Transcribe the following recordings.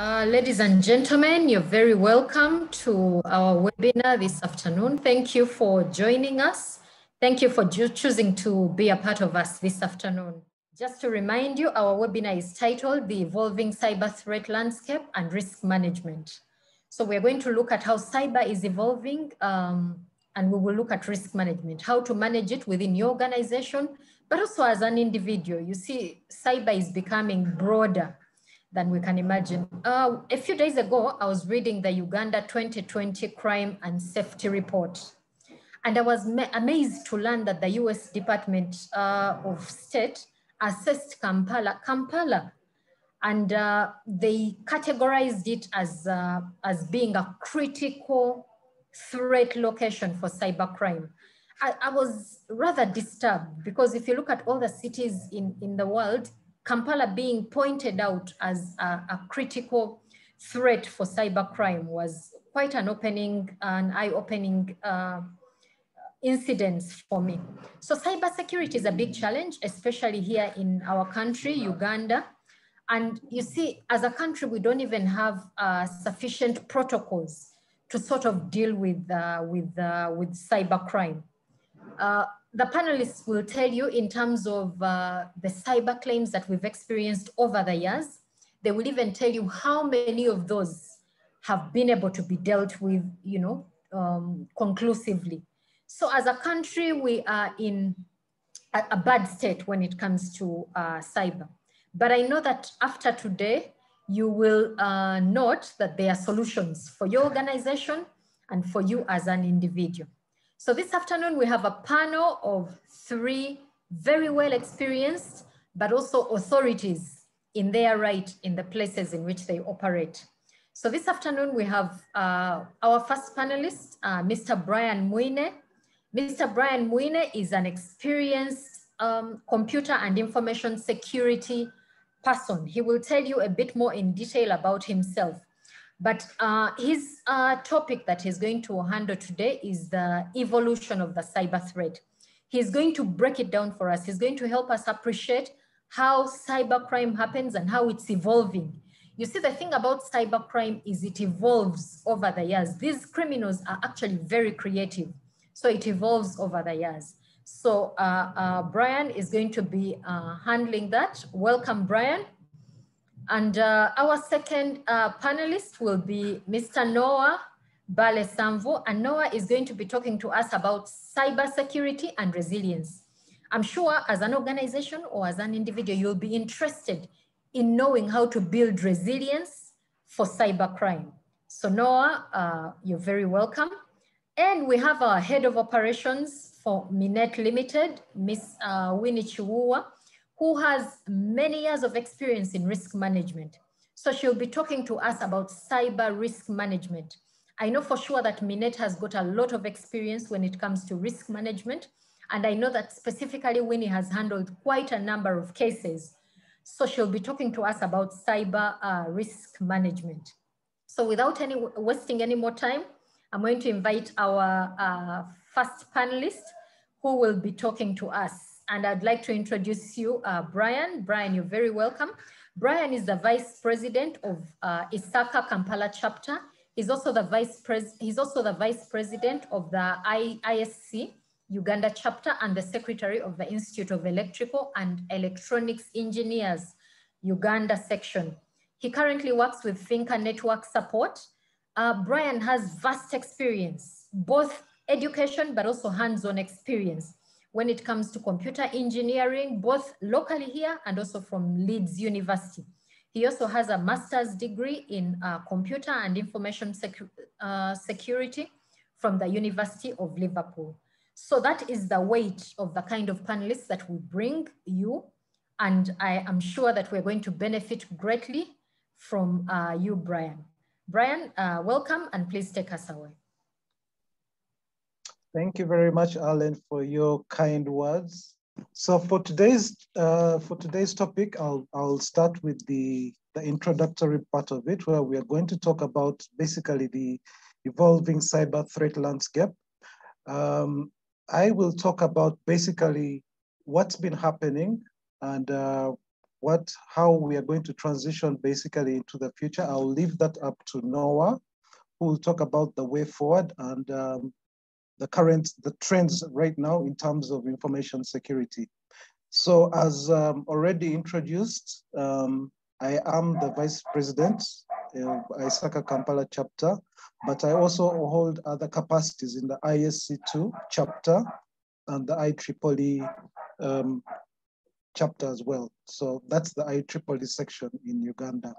Uh, ladies and gentlemen, you're very welcome to our webinar this afternoon. Thank you for joining us. Thank you for choosing to be a part of us this afternoon. Just to remind you, our webinar is titled The Evolving Cyber Threat Landscape and Risk Management. So we're going to look at how cyber is evolving um, and we will look at risk management, how to manage it within your organization, but also as an individual. You see, cyber is becoming broader than we can imagine. Uh, a few days ago, I was reading the Uganda 2020 Crime and Safety Report. And I was amazed to learn that the US Department uh, of State assessed Kampala, Kampala, and uh, they categorized it as, uh, as being a critical threat location for cybercrime. I, I was rather disturbed because if you look at all the cities in, in the world, Kampala being pointed out as a, a critical threat for cybercrime was quite an opening, an eye-opening uh, incidents for me. So cybersecurity is a big challenge, especially here in our country, Uganda. And you see, as a country, we don't even have uh, sufficient protocols to sort of deal with, uh, with, uh, with cybercrime. The panelists will tell you in terms of uh, the cyber claims that we've experienced over the years. They will even tell you how many of those have been able to be dealt with, you know, um, conclusively. So as a country, we are in a, a bad state when it comes to uh, cyber. But I know that after today, you will uh, note that there are solutions for your organization and for you as an individual. So this afternoon, we have a panel of three very well experienced, but also authorities in their right in the places in which they operate. So this afternoon, we have uh, our first panelist, uh, Mr. Brian Muine. Mr. Brian Muine is an experienced um, computer and information security person. He will tell you a bit more in detail about himself. But uh, his uh, topic that he's going to handle today is the evolution of the cyber threat. He's going to break it down for us. He's going to help us appreciate how cybercrime happens and how it's evolving. You see, the thing about cybercrime is it evolves over the years. These criminals are actually very creative. So it evolves over the years. So uh, uh, Brian is going to be uh, handling that. Welcome, Brian. And uh, our second uh, panelist will be Mr. Noah Balesamvo. And Noah is going to be talking to us about cybersecurity and resilience. I'm sure as an organization or as an individual, you'll be interested in knowing how to build resilience for cybercrime. So Noah, uh, you're very welcome. And we have our head of operations for Minet Limited, Miss uh, Winnie who has many years of experience in risk management. So she'll be talking to us about cyber risk management. I know for sure that Minet has got a lot of experience when it comes to risk management. And I know that specifically Winnie has handled quite a number of cases. So she'll be talking to us about cyber uh, risk management. So without any wasting any more time, I'm going to invite our uh, first panelist who will be talking to us. And I'd like to introduce you, uh, Brian. Brian, you're very welcome. Brian is the Vice President of uh, ISACA Kampala chapter. He's also the Vice Pres he's also the Vice President of the I ISC Uganda chapter and the Secretary of the Institute of Electrical and Electronics Engineers Uganda section. He currently works with Finca Network Support uh, Brian has vast experience, both education, but also hands-on experience when it comes to computer engineering, both locally here and also from Leeds University. He also has a master's degree in uh, computer and information secu uh, security from the University of Liverpool. So that is the weight of the kind of panelists that we bring you. And I am sure that we're going to benefit greatly from uh, you, Brian. Brian, uh, welcome and please take us away. Thank you very much, Alan, for your kind words. So for today's uh, for today's topic, I'll I'll start with the the introductory part of it, where we are going to talk about basically the evolving cyber threat landscape. Um, I will talk about basically what's been happening and uh, what, how we are going to transition basically into the future. I'll leave that up to Noah, who will talk about the way forward and um, the current, the trends right now in terms of information security. So as um, already introduced, um, I am the Vice President of ISACA Kampala chapter, but I also hold other capacities in the ISC2 chapter and the IEEE um, chapter as well. So that's the IEEE section in Uganda.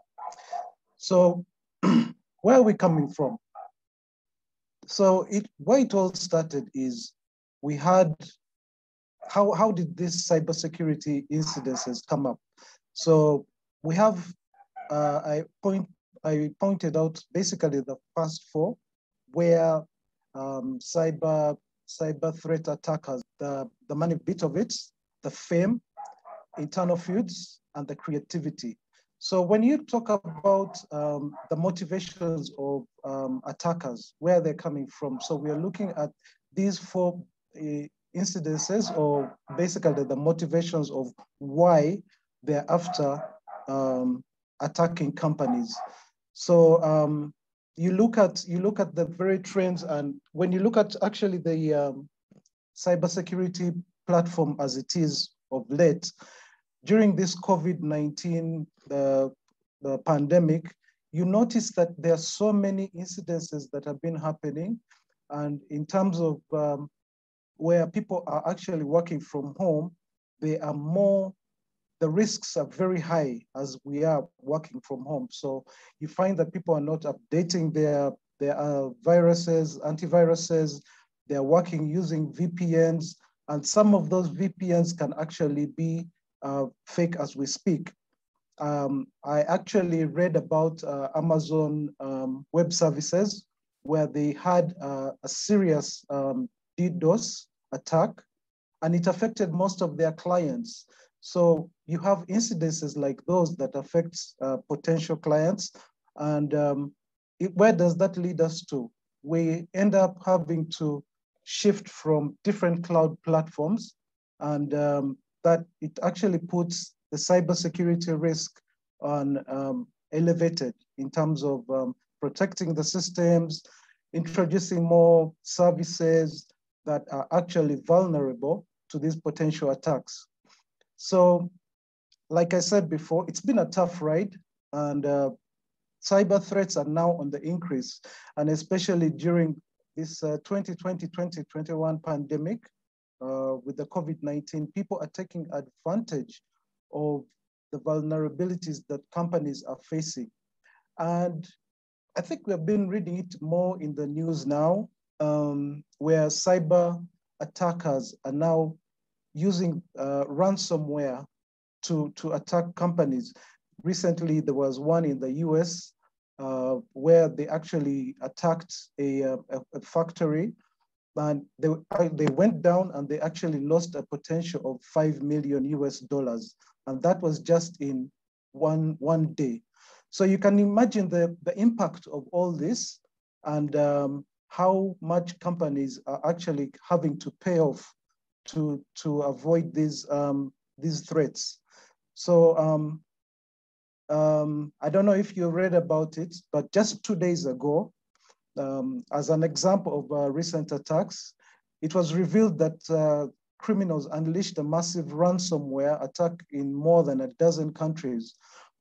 So where are we coming from? So it, where it all started is we had, how, how did these cybersecurity incidences come up? So we have, uh, I, point, I pointed out basically the first four where um, cyber, cyber threat attackers, the, the money bit of it, the fame, internal feuds, and the creativity. So when you talk about um, the motivations of um, attackers, where they're coming from, so we are looking at these four uh, incidences or basically the motivations of why they're after um, attacking companies. So um, you look at you look at the very trends, and when you look at actually the um, cybersecurity platform as it is of late, during this COVID-19 the, the pandemic, you notice that there are so many incidences that have been happening. And in terms of um, where people are actually working from home, they are more, the risks are very high as we are working from home. So you find that people are not updating their, their uh, viruses, antiviruses, they're working using VPNs, and some of those VPNs can actually be uh, fake as we speak. Um, I actually read about uh, Amazon um, Web Services where they had uh, a serious um, DDoS attack and it affected most of their clients. So you have incidences like those that affect uh, potential clients. And um, it, where does that lead us to? We end up having to shift from different cloud platforms and um, that it actually puts the cybersecurity risk on um, elevated in terms of um, protecting the systems, introducing more services that are actually vulnerable to these potential attacks. So, like I said before, it's been a tough ride and uh, cyber threats are now on the increase. And especially during this 2020-2021 uh, pandemic, uh, with the COVID-19, people are taking advantage of the vulnerabilities that companies are facing. And I think we have been reading it more in the news now, um, where cyber attackers are now using uh, ransomware to, to attack companies. Recently, there was one in the US uh, where they actually attacked a, a, a factory and they, they went down and they actually lost a potential of 5 million US dollars. And that was just in one, one day. So you can imagine the, the impact of all this and um, how much companies are actually having to pay off to, to avoid these, um, these threats. So um, um, I don't know if you read about it, but just two days ago, um, as an example of uh, recent attacks, it was revealed that uh, criminals unleashed a massive ransomware attack in more than a dozen countries.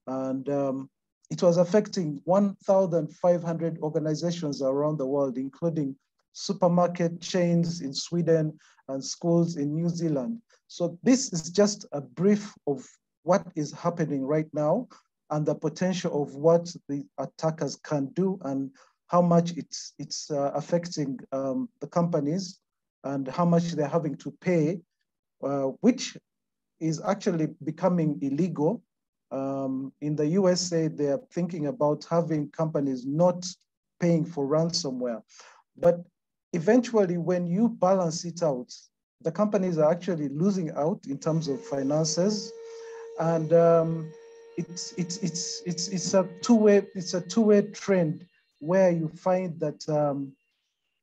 And um, it was affecting 1,500 organizations around the world, including supermarket chains in Sweden and schools in New Zealand. So this is just a brief of what is happening right now and the potential of what the attackers can do and how much it's, it's uh, affecting um, the companies and how much they're having to pay, uh, which is actually becoming illegal. Um, in the USA, they're thinking about having companies not paying for ransomware. But eventually, when you balance it out, the companies are actually losing out in terms of finances. And um, it's, it's, it's, it's, it's a two-way, it's a two-way trend where you find that um,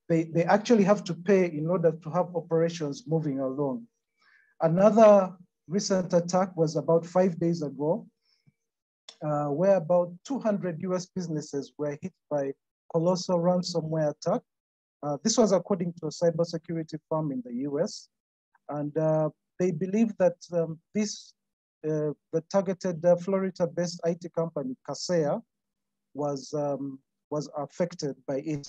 they, they actually have to pay in order to have operations moving along. Another recent attack was about five days ago, uh, where about 200 US businesses were hit by colossal ransomware attack. Uh, this was according to a cybersecurity firm in the US. And uh, they believe that um, this, uh, the targeted uh, Florida-based IT company, Kaseya, was, um, was affected by it.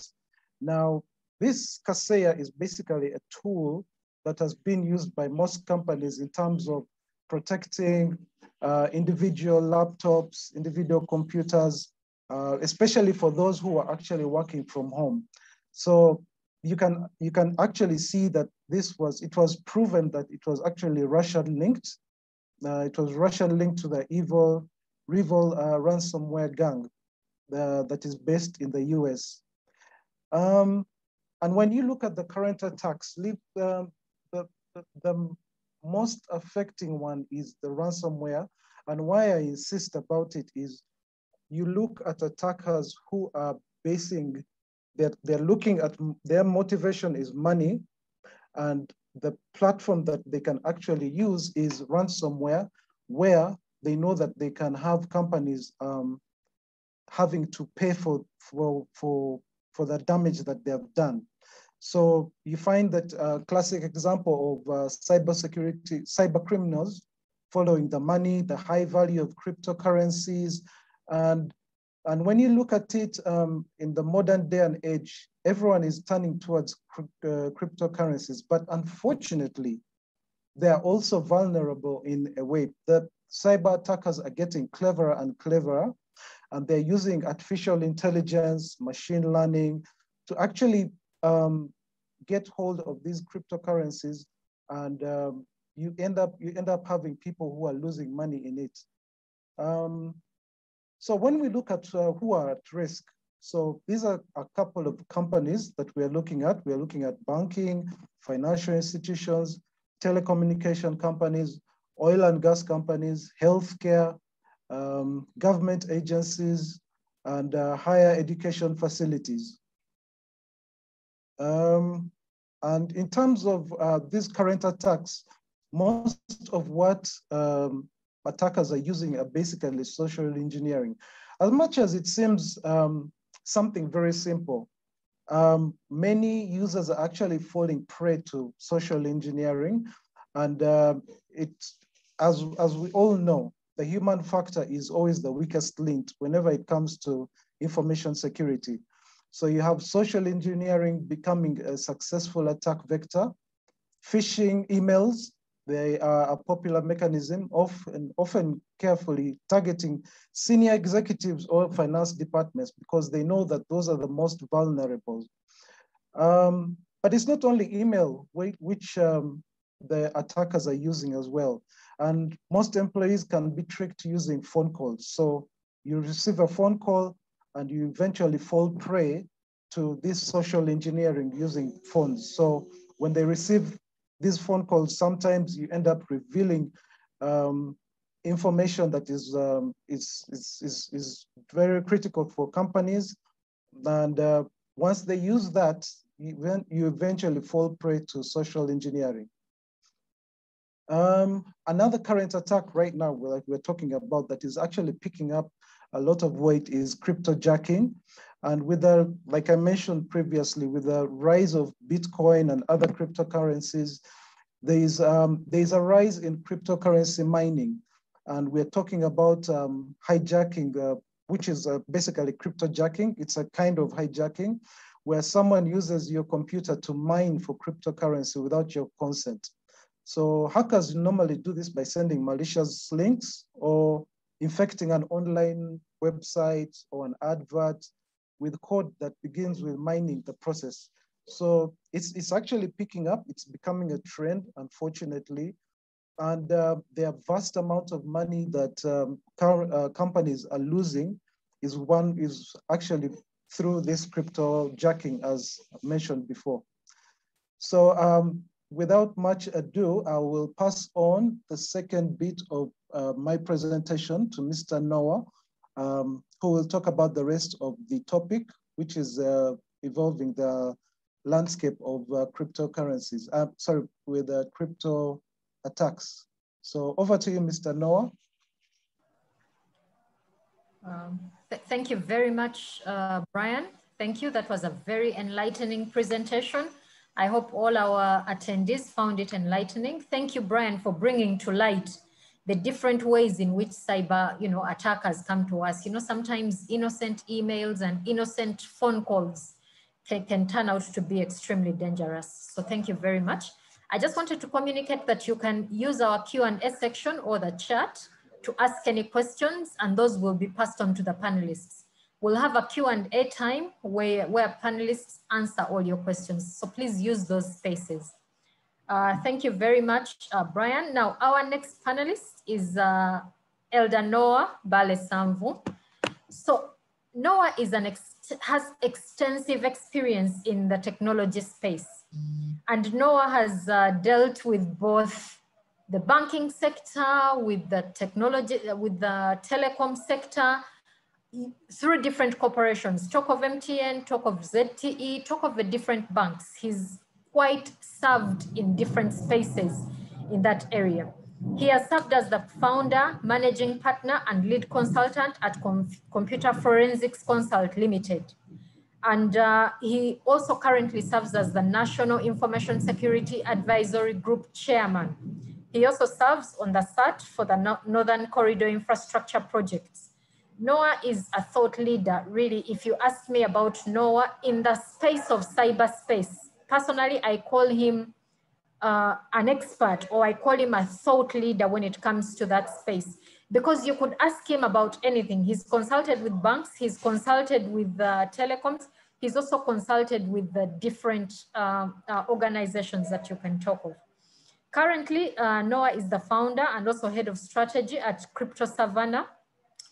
Now, this Kaseya is basically a tool that has been used by most companies in terms of protecting uh, individual laptops, individual computers, uh, especially for those who are actually working from home. So you can you can actually see that this was it was proven that it was actually Russian linked. Uh, it was Russian linked to the evil REvil uh, ransomware gang uh, that is based in the US. Um, and when you look at the current attacks, um, the, the, the most affecting one is the ransomware. And why I insist about it is you look at attackers who are basing, they're, they're looking at their motivation is money and the platform that they can actually use is ransomware where they know that they can have companies um, having to pay for, for, for, for the damage that they have done. So you find that a classic example of uh, cybersecurity, cyber criminals following the money, the high value of cryptocurrencies. And, and when you look at it um, in the modern day and age, everyone is turning towards uh, cryptocurrencies. But unfortunately, they are also vulnerable in a way The cyber attackers are getting cleverer and cleverer, and they're using artificial intelligence, machine learning to actually um, get hold of these cryptocurrencies and um, you end up you end up having people who are losing money in it. Um, so when we look at uh, who are at risk, so these are a couple of companies that we are looking at. We are looking at banking, financial institutions, telecommunication companies, oil and gas companies, healthcare, um, government agencies, and uh, higher education facilities. Um, and in terms of uh, these current attacks, most of what um, attackers are using are basically social engineering. As much as it seems um, something very simple, um, many users are actually falling prey to social engineering. And uh, it, as, as we all know, the human factor is always the weakest link whenever it comes to information security. So you have social engineering becoming a successful attack vector. Phishing emails, they are a popular mechanism, often, often carefully targeting senior executives or finance departments because they know that those are the most vulnerable. Um, but it's not only email which um, the attackers are using as well. And most employees can be tricked using phone calls. So you receive a phone call, and you eventually fall prey to this social engineering using phones. So when they receive these phone calls, sometimes you end up revealing um, information that is, um, is, is, is, is, very critical for companies. And uh, once they use that, you, you eventually fall prey to social engineering. Um, another current attack right now, like we're talking about, that is actually picking up a lot of weight is cryptojacking. And with the, like I mentioned previously, with the rise of Bitcoin and other cryptocurrencies, there's, um, there's a rise in cryptocurrency mining. And we're talking about um, hijacking, uh, which is uh, basically cryptojacking. It's a kind of hijacking where someone uses your computer to mine for cryptocurrency without your consent. So hackers normally do this by sending malicious links or infecting an online website or an advert with code that begins with mining the process. So it's, it's actually picking up, it's becoming a trend, unfortunately. And uh, the vast amount of money that um, car, uh, companies are losing is one is actually through this crypto jacking as mentioned before. So um, without much ado, I will pass on the second bit of uh, my presentation to Mr. Noah, um, who will talk about the rest of the topic, which is uh, evolving the landscape of uh, cryptocurrencies, uh, sorry, with uh, crypto attacks. So over to you, Mr. Noah. Um, th thank you very much, uh, Brian. Thank you. That was a very enlightening presentation. I hope all our attendees found it enlightening. Thank you, Brian, for bringing to light the different ways in which cyber you know, attackers come to us. You know, sometimes innocent emails and innocent phone calls can, can turn out to be extremely dangerous. So thank you very much. I just wanted to communicate that you can use our Q&A section or the chat to ask any questions and those will be passed on to the panelists. We'll have a Q&A time where, where panelists answer all your questions. So please use those spaces. Uh, thank you very much, uh, Brian. Now, our next panelist is uh, Elder Noah Bale Samvu. So Noah is an ex has extensive experience in the technology space. And Noah has uh, dealt with both the banking sector, with the technology, with the telecom sector, through different corporations, talk of MTN, talk of ZTE, talk of the different banks. He's quite served in different spaces in that area. He has served as the founder, managing partner, and lead consultant at Com Computer Forensics Consult Limited. And uh, he also currently serves as the National Information Security Advisory Group Chairman. He also serves on the SAT for the no Northern Corridor Infrastructure Projects. Noah is a thought leader, really, if you ask me about Noah in the space of cyberspace. Personally, I call him uh, an expert or I call him a thought leader when it comes to that space because you could ask him about anything. He's consulted with banks, he's consulted with uh, telecoms, he's also consulted with the different uh, uh, organizations that you can talk of. Currently, uh, Noah is the founder and also head of strategy at Crypto Savannah,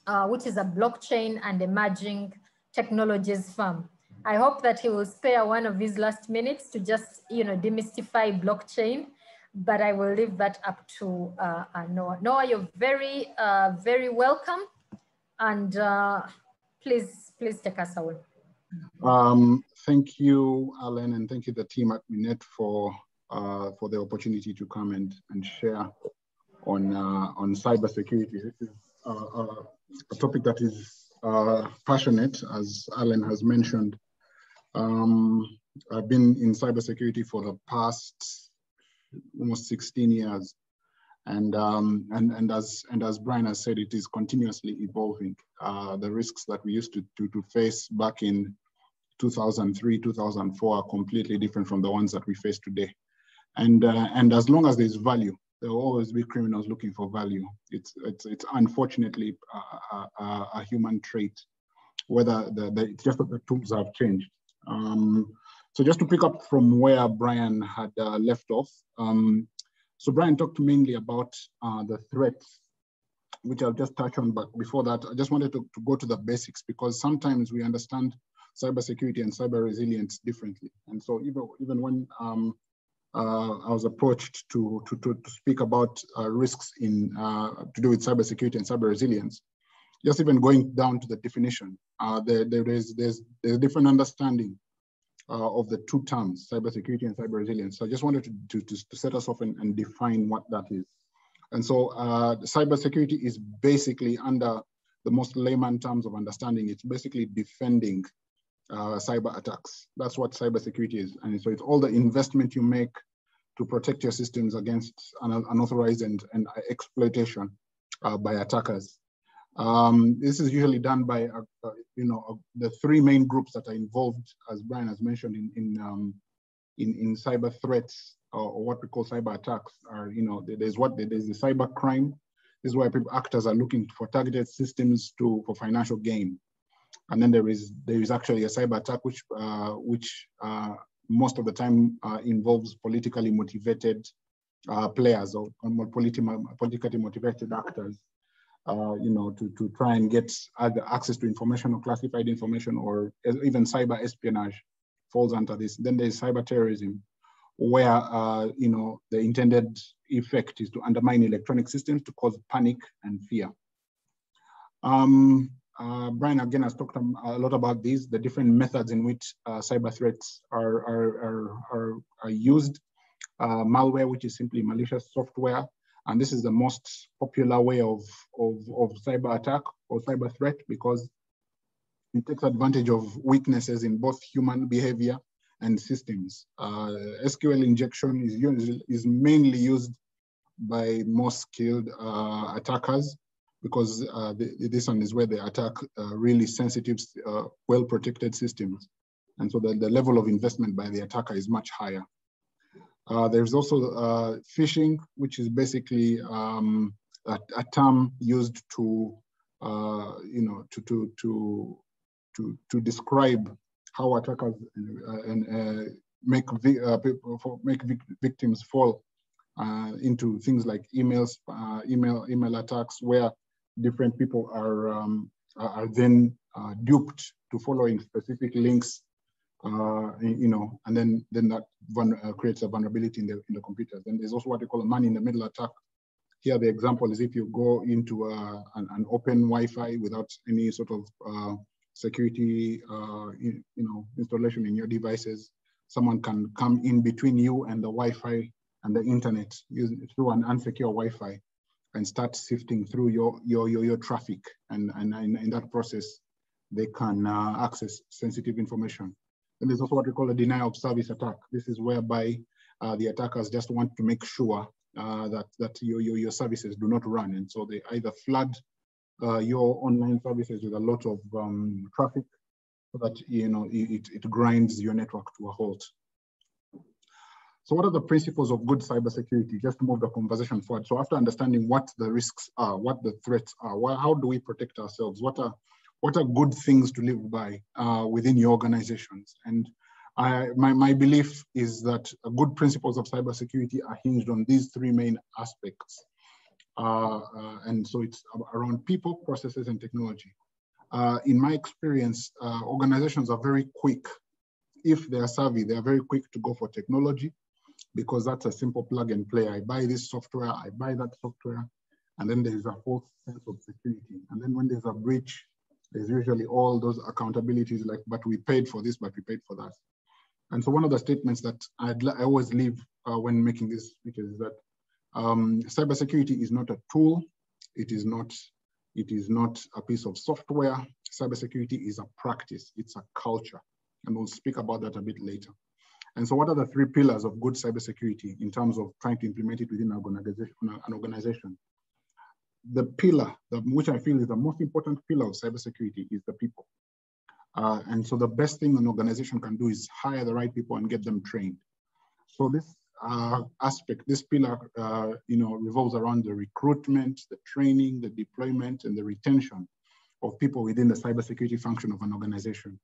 uh, which is a blockchain and emerging technologies firm. I hope that he will spare one of his last minutes to just, you know, demystify blockchain but I will leave that up to uh, uh, Noah. Noah, you're very, uh, very welcome. And uh, please, please take us away. Um, thank you, Alan, and thank you the team at Minet for uh, for the opportunity to come and, and share on uh, on cybersecurity. This is a topic that is passionate, as Alan has mentioned. Um, I've been in cybersecurity for the past almost 16 years. And, um, and, and, as, and as Brian has said, it is continuously evolving. Uh, the risks that we used to, to, to face back in 2003, 2004 are completely different from the ones that we face today. And, uh, and as long as there's value, there will always be criminals looking for value. It's, it's, it's unfortunately a, a, a human trait, whether the, the, it's just that the tools have changed. Um, so just to pick up from where Brian had uh, left off, um, so Brian talked mainly about uh, the threats, which I'll just touch on, but before that, I just wanted to, to go to the basics because sometimes we understand cybersecurity and cyber resilience differently. And so even, even when um, I was approached to, to, to, to speak about uh, risks in uh, to do with cybersecurity and cyber resilience, just even going down to the definition, uh, there, there is there's, there's a different understanding uh, of the two terms, cybersecurity and cyber resilience. So I just wanted to, to, to set us off and, and, define what that is. And so uh, cybersecurity is basically under the most layman terms of understanding, it's basically defending uh, cyber attacks. That's what cybersecurity is. And so it's all the investment you make to protect your systems against unauthorized and, and exploitation uh, by attackers. Um, this is usually done by, uh, uh, you know, uh, the three main groups that are involved, as Brian has mentioned, in in um, in, in cyber threats or, what we call cyber attacks. Are you know, there's what there's the cyber crime. This is where people actors are looking for targeted systems to for financial gain, and then there is there is actually a cyber attack which uh, which uh, most of the time uh, involves politically motivated players or, or politically motivated actors uh, you know, to, to try and get access to information or classified information or even cyber espionage falls under this. Then there's cyber terrorism, where, uh, you know, the intended effect is to undermine electronic systems to cause panic and fear. Um, uh, Brian again has talked a lot about these, the different methods in which uh, cyber threats are, are, are, are, used. Uh, malware, which is simply malicious software, And this is the most popular way of, of, of cyber attack or cyber threat because it takes advantage of weaknesses in both human behavior and systems. Uh, SQL injection is, used, is mainly used by most skilled uh, attackers because uh, the, this one is where they attack uh, really sensitive, uh, well-protected systems. And so the, the level of investment by the attacker is much higher. Uh, there's also uh, phishing, which is basically um, a, a, term used to, uh, you know, to, to, to, to, to describe how attackers and make, people, make victims fall into things like emails, email email attacks, where different people are um, are then uh, duped to following specific links, uh, you know, and then then that uh, creates a vulnerability in the in the computers. And there's also what they call a man-in-the-middle attack. Here, the example is if you go into uh, an, an, open Wi-Fi without any sort of security, you, you know, installation in your devices, someone can come in between you and the Wi-Fi and the internet using, through an unsecure Wi-Fi and start sifting through your, your, your, your traffic. And, and, in that process, they can uh, access sensitive information. And there's also what we call a denial of service attack. This is whereby uh, the attackers just want to make sure uh, that, that your, your, your services do not run. And so they either flood uh, your online services with a lot of um, traffic so that you know it, it grinds your network to a halt. So what are the principles of good cybersecurity? Just to move the conversation forward. So after understanding what the risks are, what the threats are, how do we protect ourselves? What are what are good things to live by uh, within your organizations? And I, my, my belief is that good principles of cybersecurity are hinged on these three main aspects. Uh, uh, and so it's around people, processes, and technology. Uh, in my experience, uh, organizations are very quick. If they are savvy, they are very quick to go for technology because that's a simple plug and play. I buy this software, I buy that software, and then there's a false sense of security. And then when there's a breach, there's usually all those accountabilities like, but we paid for this, but we paid for that. And so one of the statements that I'd, i always leave uh, when making this speech is that um, cybersecurity is not a tool. It is not, it is not a piece of software. Cybersecurity is a practice. It's a culture. And we'll speak about that a bit later. And so what are the three pillars of good cybersecurity in terms of trying to implement it within an organization? The pillar, which I feel is the most important pillar of cybersecurity is the people. Uh, and so the best thing an organization can do is hire the right people and get them trained. So this uh, aspect, this pillar, uh, you know, revolves around the recruitment, the training, the deployment, and the retention of people within the cybersecurity function of an organization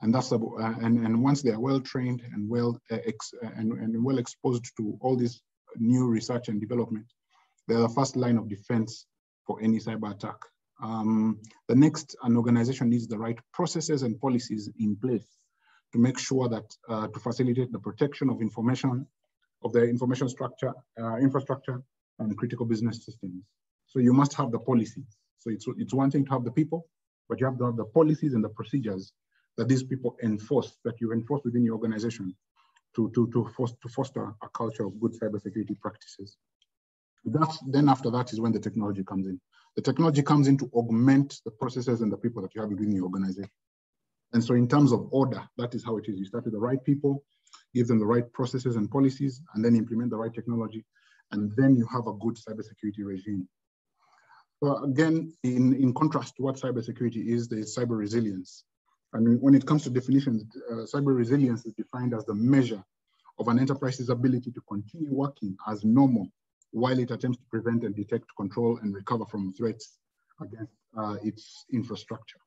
and that's uh, and and once they are well trained and well uh, ex, uh, and, and well exposed to all this new research and development, they're the first line of defense for any cyber attack. Um, the next, an organization needs the right processes and policies in place to make sure that uh, to facilitate the protection of information, of the information structure, uh, infrastructure, and critical business systems. So you must have the policies. So it's, it's one thing to have the people, but you have to have the policies and the procedures that these people enforce, that you enforce within your organization to, to, to, foster, to foster a culture of good cybersecurity practices. That's, then after that is when the technology comes in. The technology comes in to augment the processes and the people that you have within your organization. And so in terms of order, that is how it is. You start with the right people, give them the right processes and policies, and then implement the right technology. And then you have a good cybersecurity regime. So again, in, in contrast to what cybersecurity is, there is cyber resilience. And when it comes to definitions, uh, cyber resilience is defined as the measure of an enterprise's ability to continue working as normal while it attempts to prevent and detect, control, and recover from threats against uh, its infrastructure.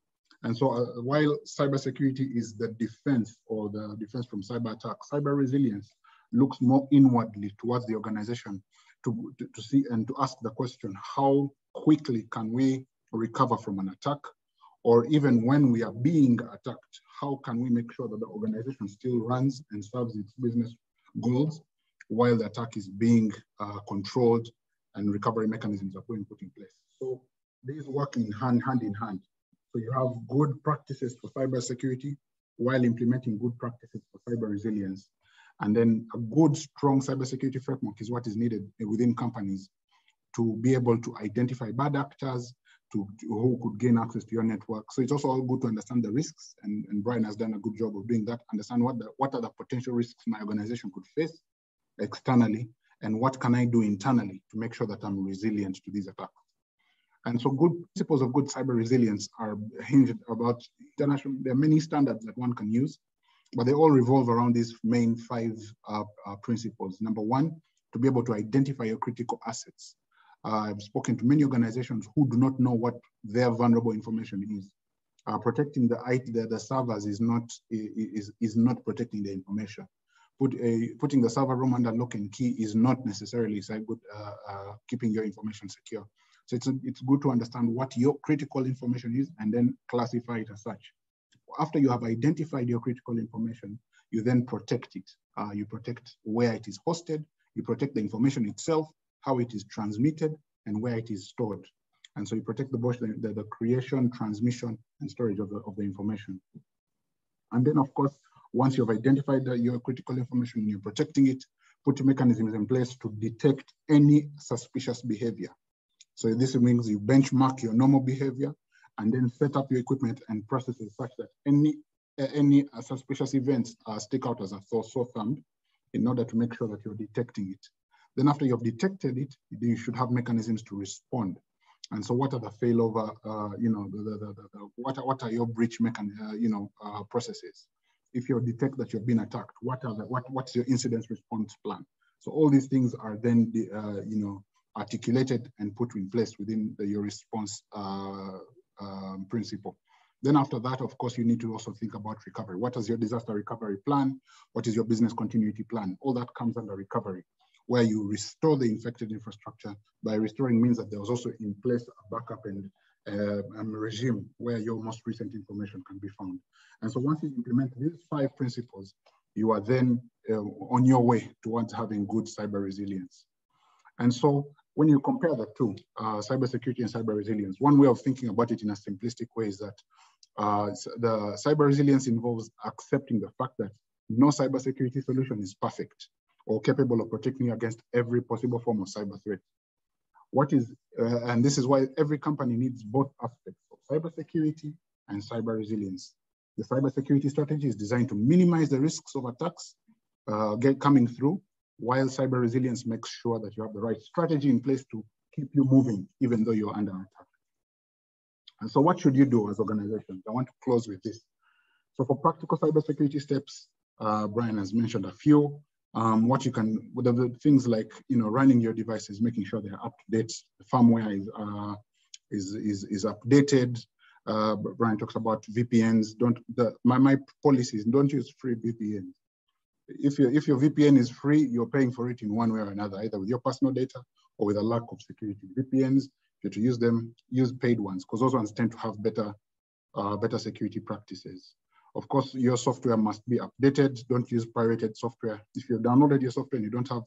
And so uh, while cybersecurity is the defense or the defense from cyber attack, cyber resilience looks more inwardly towards the organization to, to, to see and to ask the question, how quickly can we recover from an attack? Or even when we are being attacked, how can we make sure that the organization still runs and serves its business goals while the attack is being uh, controlled and recovery mechanisms are being put in place. So these work in hand, hand in hand. So you have good practices for cyber security while implementing good practices for cyber resilience. And then a good, strong cybersecurity framework is what is needed within companies to be able to identify bad actors, to, who could gain access to your network. So it's also all good to understand the risks, and, and Brian has done a good job of doing that. Understand what the, what are the potential risks my organization could face externally, and what can I do internally to make sure that I'm resilient to these attacks. And so good principles of good cyber resilience are hinged about international, there are many standards that one can use, but they all revolve around these main five uh, uh, principles. Number one, to be able to identify your critical assets. Uh, I've spoken to many organizations who do not know what their vulnerable information is. Uh, protecting the IT, the, the servers is not is, is not protecting the information. Put a, putting the server room under lock and key is not necessarily good, uh, uh, keeping your information secure. So it's, a, it's good to understand what your critical information is and then classify it as such. After you have identified your critical information, you then protect it. Uh, you protect where it is hosted, you protect the information itself, how it is transmitted, and where it is stored. And so you protect the, the, the creation, transmission, and storage of the, of the information. And then, of course, once you've identified your critical information and you're protecting it, put mechanisms in place to detect any suspicious behavior. So this means you benchmark your normal behavior and then set up your equipment and processes such that any any suspicious events are stick out as a sore thumb in order to make sure that you're detecting it. Then after you've detected it, you should have mechanisms to respond. And so what are the failover, uh, you know, the, the, the, the, what, are, what are your breach mechan uh, you know, uh, processes? If you detect that you've been attacked, what are the, what, what's your incident response plan? So all these things are then, the, uh, you know, articulated and put in place within the, your response uh, um, principle. Then after that, of course, you need to also think about recovery. What is your disaster recovery plan? What is your business continuity plan? All that comes under recovery, where you restore the infected infrastructure. By restoring means that there was also in place a backup and uh, um, regime where your most recent information can be found. And so once you implement these five principles, you are then uh, on your way towards having good cyber resilience. And so when you compare the two, uh, cybersecurity and cyber resilience, one way of thinking about it in a simplistic way is that uh, the cyber resilience involves accepting the fact that no cybersecurity solution is perfect or capable of protecting you against every possible form of cyber threat. What is, uh, and this is why every company needs both aspects of cybersecurity and cyber resilience. The cybersecurity strategy is designed to minimize the risks of attacks uh, get coming through, while cyber resilience makes sure that you have the right strategy in place to keep you moving, even though you're under attack. And so what should you do as organizations? I want to close with this. So for practical cybersecurity steps, uh, Brian has mentioned a few. Um, what you can, the things like, you know, running your devices, making sure they're up to date, the firmware is, uh, is, is, is updated. Uh, Brian talks about VPNs. Don't, the, my, my policies, don't use free VPNs. If, you, if your VPN is free, you're paying for it in one way or another, either with your personal data or with a lack of security. VPNs if you to use them, use paid ones, because those ones tend to have better, uh, better security practices. Of course, your software must be updated. Don't use pirated software. If you've downloaded your software and you don't have,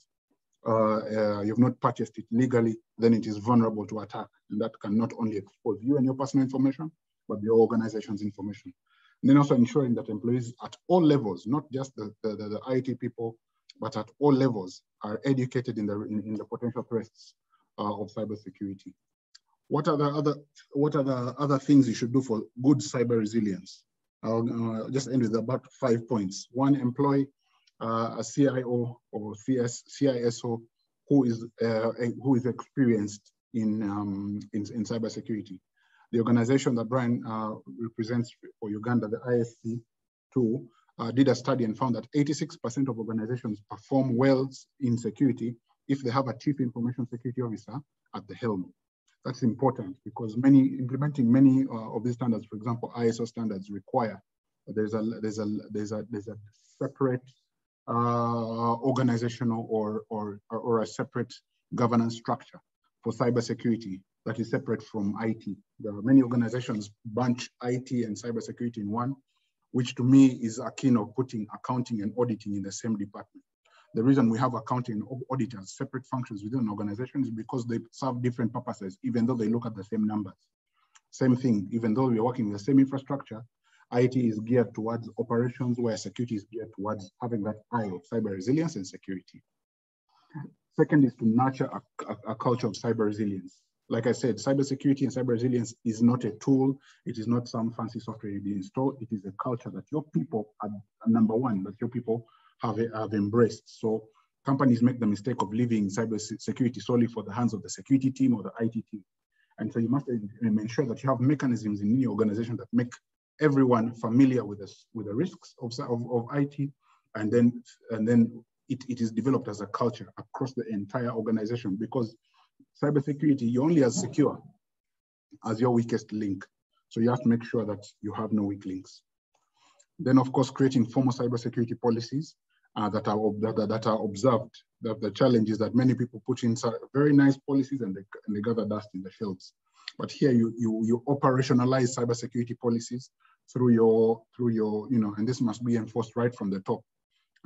uh, uh, you've not purchased it legally, then it is vulnerable to attack. And that can not only expose you and your personal information, but your organization's information. And then also ensuring that employees at all levels, not just the, the, the, the IT people, but at all levels are educated in the, in, in the potential threats uh, of cybersecurity. What are the other what are the other things you should do for good cyber resilience? I'll uh, just end with about five points. One, employ uh, a CIO or CS, CISO who is uh, who is experienced in um, in, in cybersecurity. The organization that Brian uh, represents for Uganda, the ISC, too, uh, did a study and found that 86% of organizations perform well in security if they have a chief information security officer at the helm. That's important because many implementing many uh, of these standards, for example, ISO standards require there's a there's a there's a there's a separate uh, organizational or, or or a separate governance structure for cybersecurity that is separate from IT. There are many organizations bunch IT and cybersecurity in one, which to me is akin of putting accounting and auditing in the same department. The reason we have accounting auditors, separate functions within an organization is because they serve different purposes, even though they look at the same numbers. Same thing, even though we're working with the same infrastructure, IT is geared towards operations where security is geared towards having that eye of cyber resilience and security. Second is to nurture a, a, a culture of cyber resilience. Like I said, cybersecurity and cyber resilience is not a tool. It is not some fancy software you install. It is a culture that your people are number one, that your people have, have embraced. So companies make the mistake of leaving cyber security solely for the hands of the security team or the IT team. And so you must ensure that you have mechanisms in your organization that make everyone familiar with the, with the risks of, of, of IT. And then, and then it, it is developed as a culture across the entire organization because cybersecurity, you're only as secure as your weakest link. So you have to make sure that you have no weak links. Then of course, creating formal cybersecurity policies uh, that, are, that, that are observed. The, the challenge is that many people put in very nice policies and they, and they gather dust in the shelves. But here you, you, you operationalize cybersecurity policies through your, through your, you know, and this must be enforced right from the top.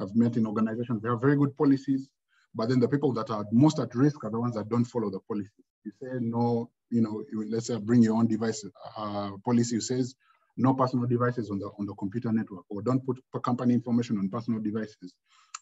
I've met in organizations, they have very good policies, but then the people that are most at risk are the ones that don't follow the policy. You say no, you know, let's say bring your own device uh, policy you says no personal devices on the on the computer network, or don't put company information on personal devices.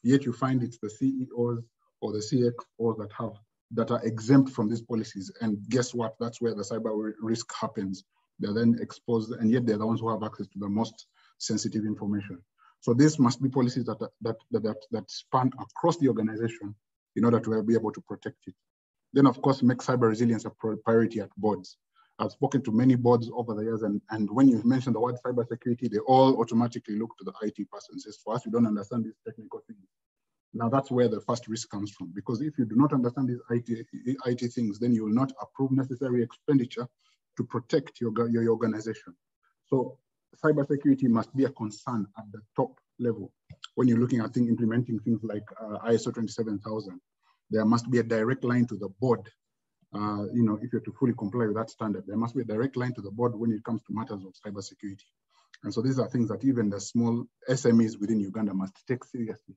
Yet you find it's the CEOs or the CXOs that have that are exempt from these policies. And guess what? That's where the cyber risk happens. They're then exposed, and yet they're the ones who have access to the most sensitive information. So this must be policies that, that, that, that, that span across the organization in order to be able to protect it. Then of course, make cyber resilience a priority at boards. I've spoken to many boards over the years, and, and when you mention the word cybersecurity, they all automatically look to the IT person. Says, for us, we don't understand these technical things. Now that's where the first risk comes from, because if you do not understand these IT, IT things, then you will not approve necessary expenditure to protect your, your organization. So cybersecurity must be a concern at the top level. When you're looking at thing, implementing things like uh, ISO 27000, there must be a direct line to the board. Uh, you know, if you're to fully comply with that standard, there must be a direct line to the board when it comes to matters of cybersecurity. And so these are things that even the small SMEs within Uganda must take seriously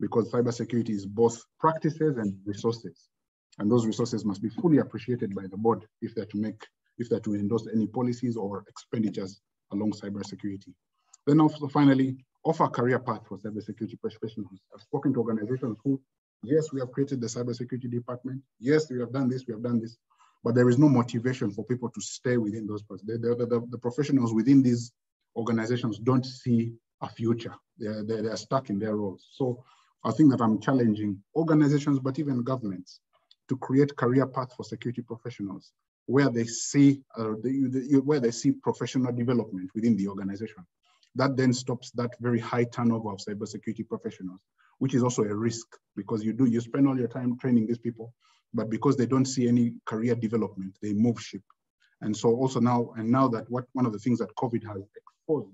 because cybersecurity is both practices and resources. And those resources must be fully appreciated by the board if they're to make, if they're to endorse any policies or expenditures along cybersecurity. Then also finally, offer career path for cybersecurity professionals. I've spoken to organizations who, yes, we have created the cybersecurity department. Yes, we have done this, we have done this, but there is no motivation for people to stay within those. The, the, the, the professionals within these organizations don't see a future. They're, they're, they're stuck in their roles. So I think that I'm challenging organizations, but even governments to create career paths for security professionals where they see uh, the, the, where they see professional development within the organization. That then stops that very high turnover of cybersecurity professionals, which is also a risk because you do you spend all your time training these people, but because they don't see any career development, they move ship. And so also now, and now that what one of the things that COVID has exposed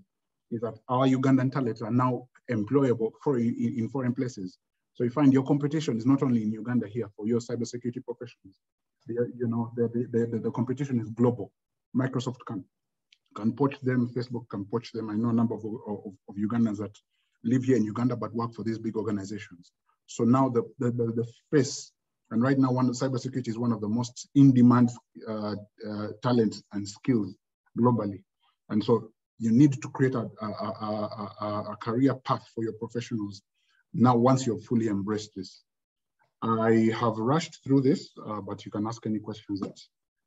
is that our Ugandan talents are now employable for in, in foreign places. So you find your competition is not only in Uganda here for your cybersecurity professionals. You know, the, the, the, the competition is global. Microsoft can can poach them, Facebook can poach them. I know a number of, of, of Ugandans that live here in Uganda but work for these big organizations. So now the, the, the, the space, and right now one cybersecurity is one of the most in-demand uh, uh, talents and skills globally. And so you need to create a, a, a, a, career path for your professionals now once you've fully embraced this. I have rushed through this, uh, but you can ask any questions that,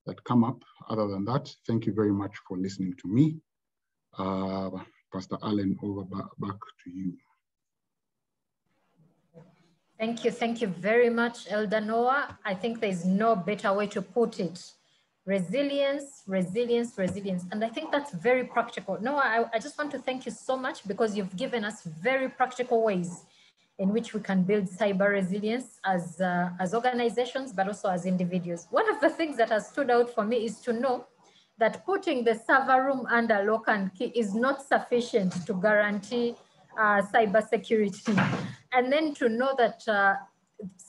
that come up. Other than that, thank you very much for listening to me. Pastor Allen, over back, to you. Thank you. Thank you very much, Elder Noah. I think there's no better way to put it resilience, resilience, resilience. And I think that's very practical. No, I, I just want to thank you so much because you've given us very practical ways in which we can build cyber resilience as, uh, as organizations, but also as individuals. One of the things that has stood out for me is to know that putting the server room under lock and key is not sufficient to guarantee uh, cyber security. And then to know that uh,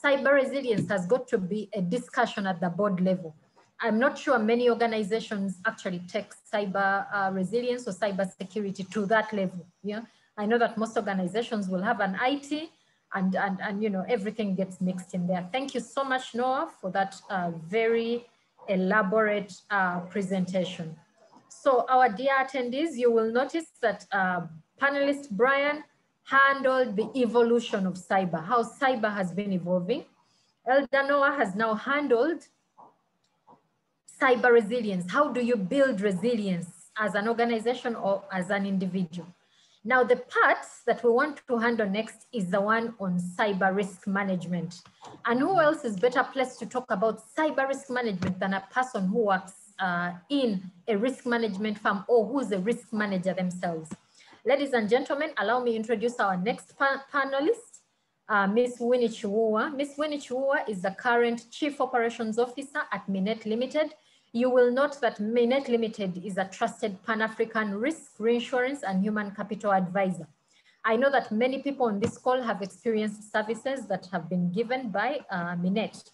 cyber resilience has got to be a discussion at the board level I'm not sure many organizations actually take cyber uh, resilience or cyber security to that level. Yeah, I know that most organizations will have an IT and, and, and you know, everything gets mixed in there. Thank you so much, Noah, for that uh, very elaborate uh, presentation. So our dear attendees, you will notice that uh, panelist Brian handled the evolution of cyber, how cyber has been evolving Elder Noah has now handled cyber resilience. How do you build resilience as an organization or as an individual? Now, the part that we want to handle next is the one on cyber risk management. And who else is better placed to talk about cyber risk management than a person who works uh, in a risk management firm or who's a risk manager themselves? Ladies and gentlemen, allow me to introduce our next pa panelist, uh, Ms. Winnie Chiwuwa. Ms. Winnie Chiwuwa is the current Chief Operations Officer at Minet Limited, you will note that Minet Limited is a trusted Pan-African risk, reinsurance, and human capital advisor. I know that many people on this call have experienced services that have been given by uh, Minet.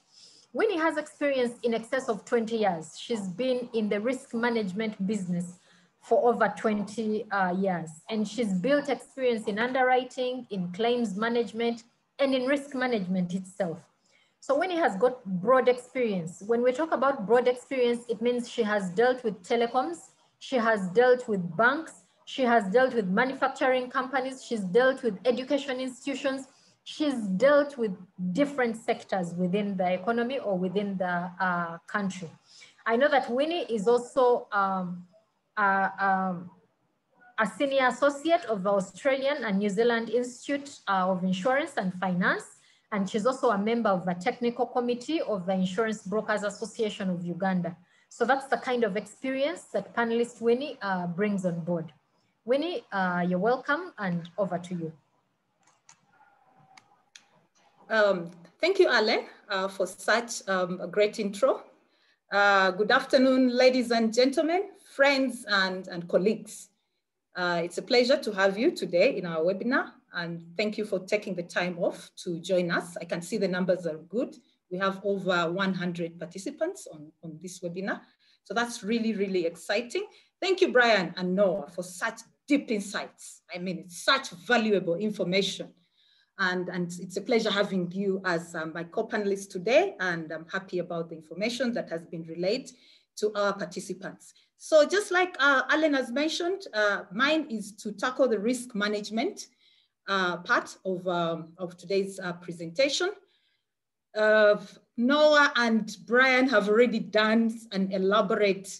Winnie has experience in excess of 20 years. She's been in the risk management business for over 20 uh, years. And she's built experience in underwriting, in claims management, and in risk management itself. So Winnie has got broad experience. When we talk about broad experience, it means she has dealt with telecoms, she has dealt with banks, she has dealt with manufacturing companies, she's dealt with education institutions, she's dealt with different sectors within the economy or within the uh, country. I know that Winnie is also um, uh, um, a senior associate of the Australian and New Zealand Institute uh, of Insurance and Finance and she's also a member of the technical committee of the Insurance Brokers Association of Uganda. So that's the kind of experience that panelist Winnie uh, brings on board. Winnie, uh, you're welcome and over to you. Um, thank you, Alan, uh, for such um, a great intro. Uh, good afternoon, ladies and gentlemen, friends and, and colleagues. Uh, it's a pleasure to have you today in our webinar and thank you for taking the time off to join us. I can see the numbers are good. We have over 100 participants on, on this webinar. So that's really, really exciting. Thank you, Brian and Noah, for such deep insights. I mean, it's such valuable information. And, and it's a pleasure having you as um, my co-panelist today. And I'm happy about the information that has been relayed to our participants. So just like uh, Alan has mentioned, uh, mine is to tackle the risk management uh, part of, um, of today's uh, presentation. Uh, Noah and Brian have already done an elaborate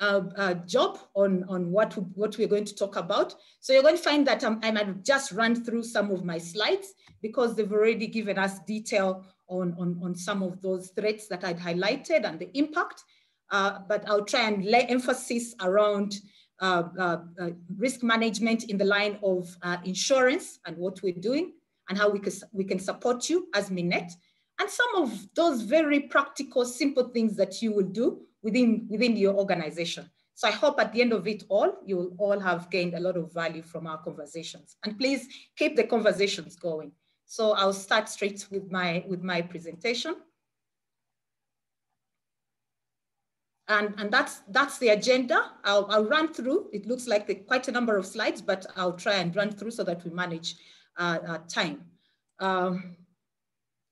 uh, uh, job on, on what, what we're going to talk about. So you're going to find that I'm, I might just run through some of my slides because they've already given us detail on, on, on some of those threats that I'd highlighted and the impact. Uh, but I'll try and lay emphasis around Uh, uh, uh, risk management in the line of insurance and what we're doing and how we can, we can support you as Minet and some of those very practical, simple things that you will do within, within your organization. So I hope at the end of it all, you'll all have gained a lot of value from our conversations. And please keep the conversations going. So I'll start straight with my, with my presentation. And, and that's, that's the agenda. I'll, I'll run through. It looks like the, quite a number of slides, but I'll try and run through so that we manage uh, time. Um,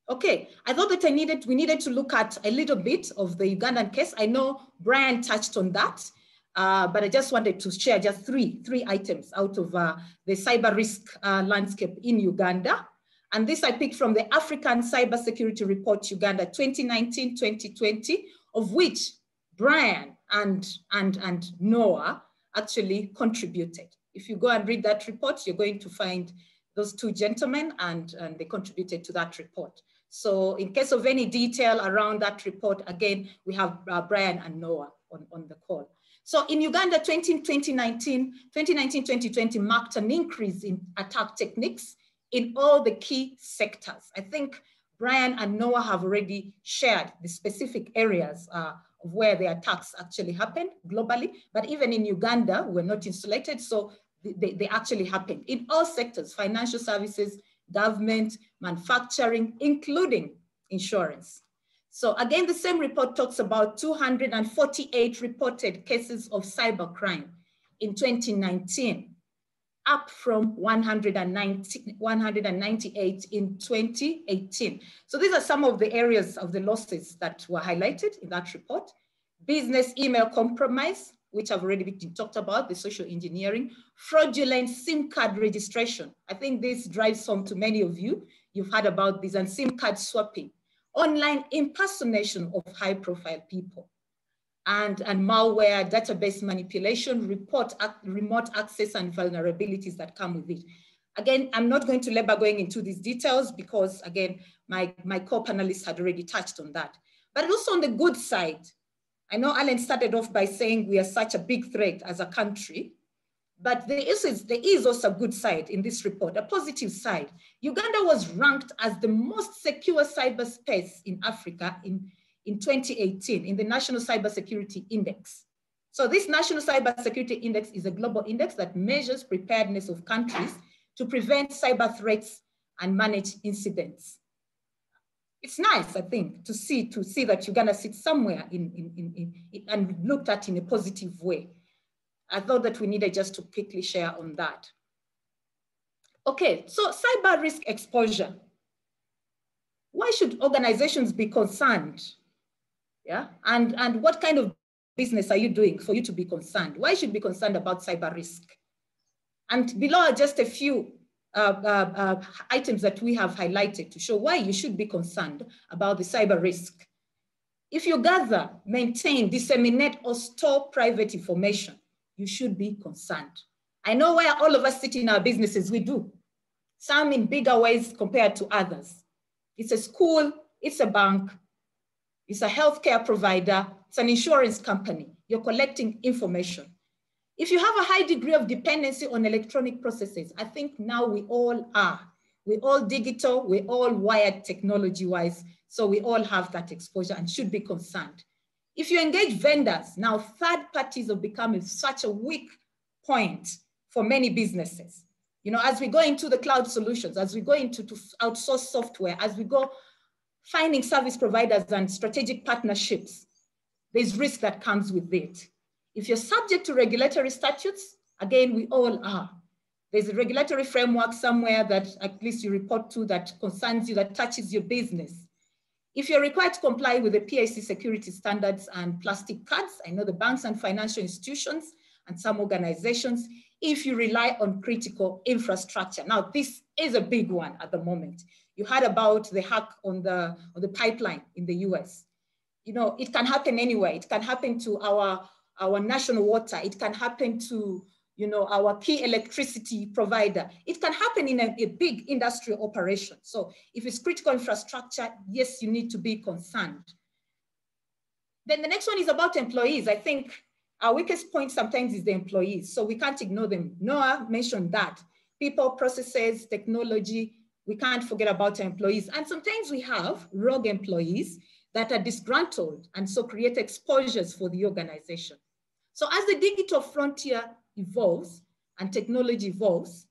okay, I thought that I needed, we needed to look at a little bit of the Ugandan case. I know Brian touched on that, uh, but I just wanted to share just three, three items out of uh, the cyber risk uh, landscape in Uganda. And this I picked from the African Cybersecurity Report Uganda 2019-2020, of which Brian and, and, and Noah actually contributed. If you go and read that report, you're going to find those two gentlemen and, and they contributed to that report. So in case of any detail around that report, again, we have uh, Brian and Noah on, on the call. So in Uganda, 20, 2019, 2019-2020 marked an increase in attack techniques in all the key sectors. I think Brian and Noah have already shared the specific areas uh, where the attacks actually happened globally. But even in Uganda, we're not insulated. So they, they actually happened in all sectors, financial services, government, manufacturing, including insurance. So again, the same report talks about 248 reported cases of cybercrime in 2019, up from 190, 198 in 2018. So these are some of the areas of the losses that were highlighted in that report. Business email compromise, which I've already been talked about, the social engineering, fraudulent SIM card registration. I think this drives home to many of you. you've heard about this, and SIM card swapping, online impersonation of high profile people, and, and malware, database manipulation, report, remote access and vulnerabilities that come with it. Again, I'm not going to labor going into these details because again, my, my co-panelists had already touched on that. But also on the good side, I know Alan started off by saying we are such a big threat as a country, but there is, there is also a good side in this report, a positive side. Uganda was ranked as the most secure cyberspace in Africa in, in 2018 in the National Cybersecurity Index. So this National Cybersecurity Index is a global index that measures preparedness of countries to prevent cyber threats and manage incidents. It's nice, I think, to see, to see that Uganda sits somewhere in, in, in, in, and looked at in a positive way. I thought that we needed just to quickly share on that. Okay, so cyber risk exposure. Why should organizations be concerned? Yeah, and, and what kind of business are you doing for you to be concerned? Why should be concerned about cyber risk? And below are just a few uh, uh, uh, items that we have highlighted to show why you should be concerned about the cyber risk. If you gather, maintain, disseminate, or store private information, you should be concerned. I know where all of us sit in our businesses, we do. Some in bigger ways compared to others. It's a school, it's a bank, it's a healthcare provider, it's an insurance company. You're collecting information. If you have a high degree of dependency on electronic processes, I think now we all are. We're all digital, we're all wired technology-wise, so we all have that exposure and should be concerned. If you engage vendors, now third parties have become such a weak point for many businesses. You know, as we go into the cloud solutions, as we go into to outsource software, as we go finding service providers and strategic partnerships, there's risk that comes with it. If you're subject to regulatory statutes, again, we all are. There's a regulatory framework somewhere that at least you report to that concerns you, that touches your business. If you're required to comply with the PCI security standards and plastic cards, I know the banks and financial institutions and some organizations, if you rely on critical infrastructure. Now, this is a big one at the moment. You heard about the hack on the, on the pipeline in the US. You know, it can happen anywhere. It can happen to our, our national water. It can happen to you know, our key electricity provider. It can happen in a, a, big industrial operation. So if it's critical infrastructure, yes, you need to be concerned. Then the next one is about employees. I think our weakest point sometimes is the employees. So we can't ignore them. Noah mentioned that. People, processes, technology, we can't forget about employees. And sometimes we have rogue employees that are disgruntled and so create exposures for the organization. So as the digital frontier evolves and technology evolves,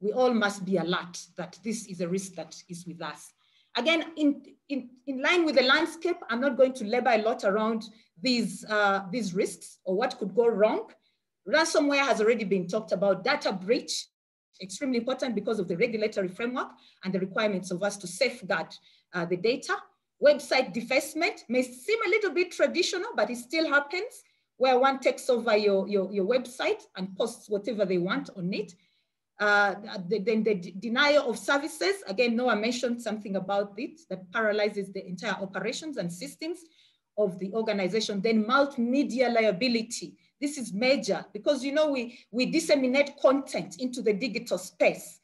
we all must be alert that this is a risk that is with us. Again, in, in, in line with the landscape, I'm not going to labor a lot around these, uh, these risks or what could go wrong. Ransomware has already been talked about. Data breach, extremely important because of the regulatory framework and the requirements of us to safeguard uh, the data. Website defacement may seem a little bit traditional, but it still happens where one takes over your, your, your website and posts whatever they want on it. Uh, then the, denial of services, again, Noah mentioned something about it that paralyzes the entire operations and systems of the organization. Then multimedia liability. This is major because, you know, we, we disseminate content into the digital space.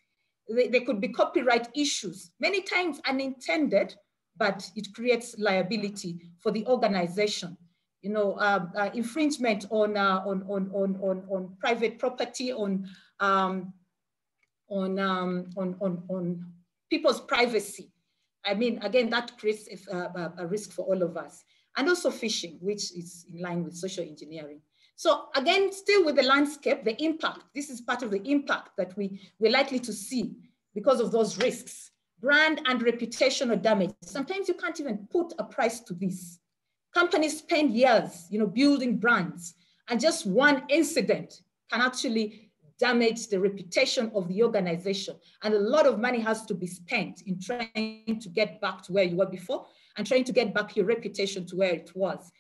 There could be copyright issues, many times unintended, but it creates liability for the organization you know, uh, uh, infringement on, uh, on, on, on, on, on private property, on, um, on, um, on, on, on people's privacy. I mean, again, that creates a, a, risk for all of us. And also phishing, which is in line with social engineering. So again, still with the landscape, the impact, this is part of the impact that we, we're likely to see because of those risks. Brand and reputational damage. Sometimes you can't even put a price to this. Companies spend years, you know, building brands, and just one incident can actually damage the reputation of the organization. And a lot of money has to be spent in trying to get back to where you were before and trying to get back your reputation to where it was.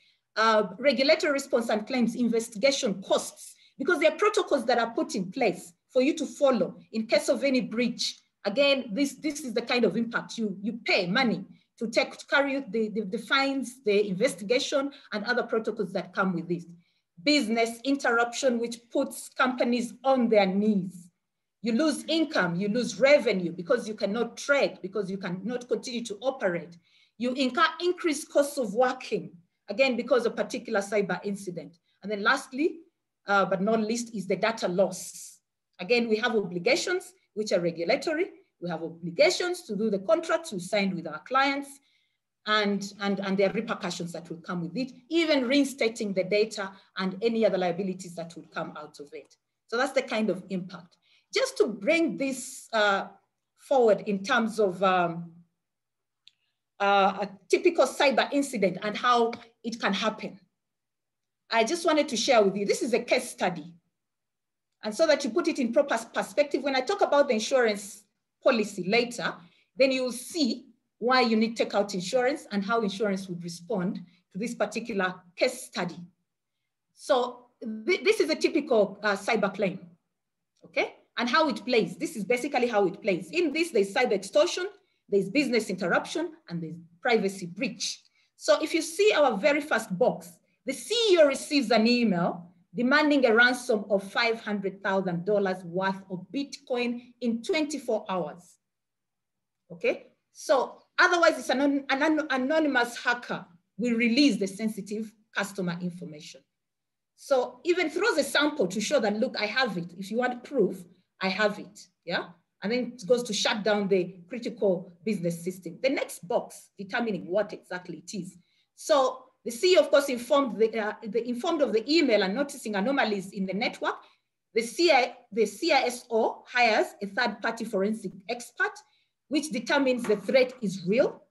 Uh, regulatory response and claims investigation costs because there are protocols that are put in place for you to follow in case of any breach Again, this, this is the kind of impact you, you pay money to take to carry the, the, the fines, the investigation, and other protocols that come with this. Business interruption, which puts companies on their knees. You lose income, you lose revenue because you cannot trade, because you cannot continue to operate. You incur increased costs of working, again, because of particular cyber incident. And then lastly, uh, but not least, is the data loss. Again, we have obligations which are regulatory. We have obligations to do the contracts we signed with our clients and, and, and there are repercussions that will come with it, even reinstating the data and any other liabilities that would come out of it. So that's the kind of impact. Just to bring this uh, forward in terms of um, uh, a typical cyber incident and how it can happen. I just wanted to share with you, this is a case study. And so that you put it in proper perspective, when I talk about the insurance policy later, then you'll see why you need to take out insurance and how insurance would respond to this particular case study. So th this is a typical uh, cyber claim, okay? And how it plays, this is basically how it plays. In this, there's cyber extortion, there's business interruption, and there's privacy breach. So if you see our very first box, the CEO receives an email demanding a ransom of $500,000 worth of Bitcoin in 24 hours. Okay, so otherwise it's an, an anonymous hacker will release the sensitive customer information. So even throws a sample to show that, look, I have it. If you want proof, I have it, yeah? And then it goes to shut down the critical business system. The next box, determining what exactly it is. So the CEO, of course, informed, the, uh, the, informed of the email and noticing anomalies in the network. The, CI, the CISO hires a third-party forensic expert, which determines the threat is real.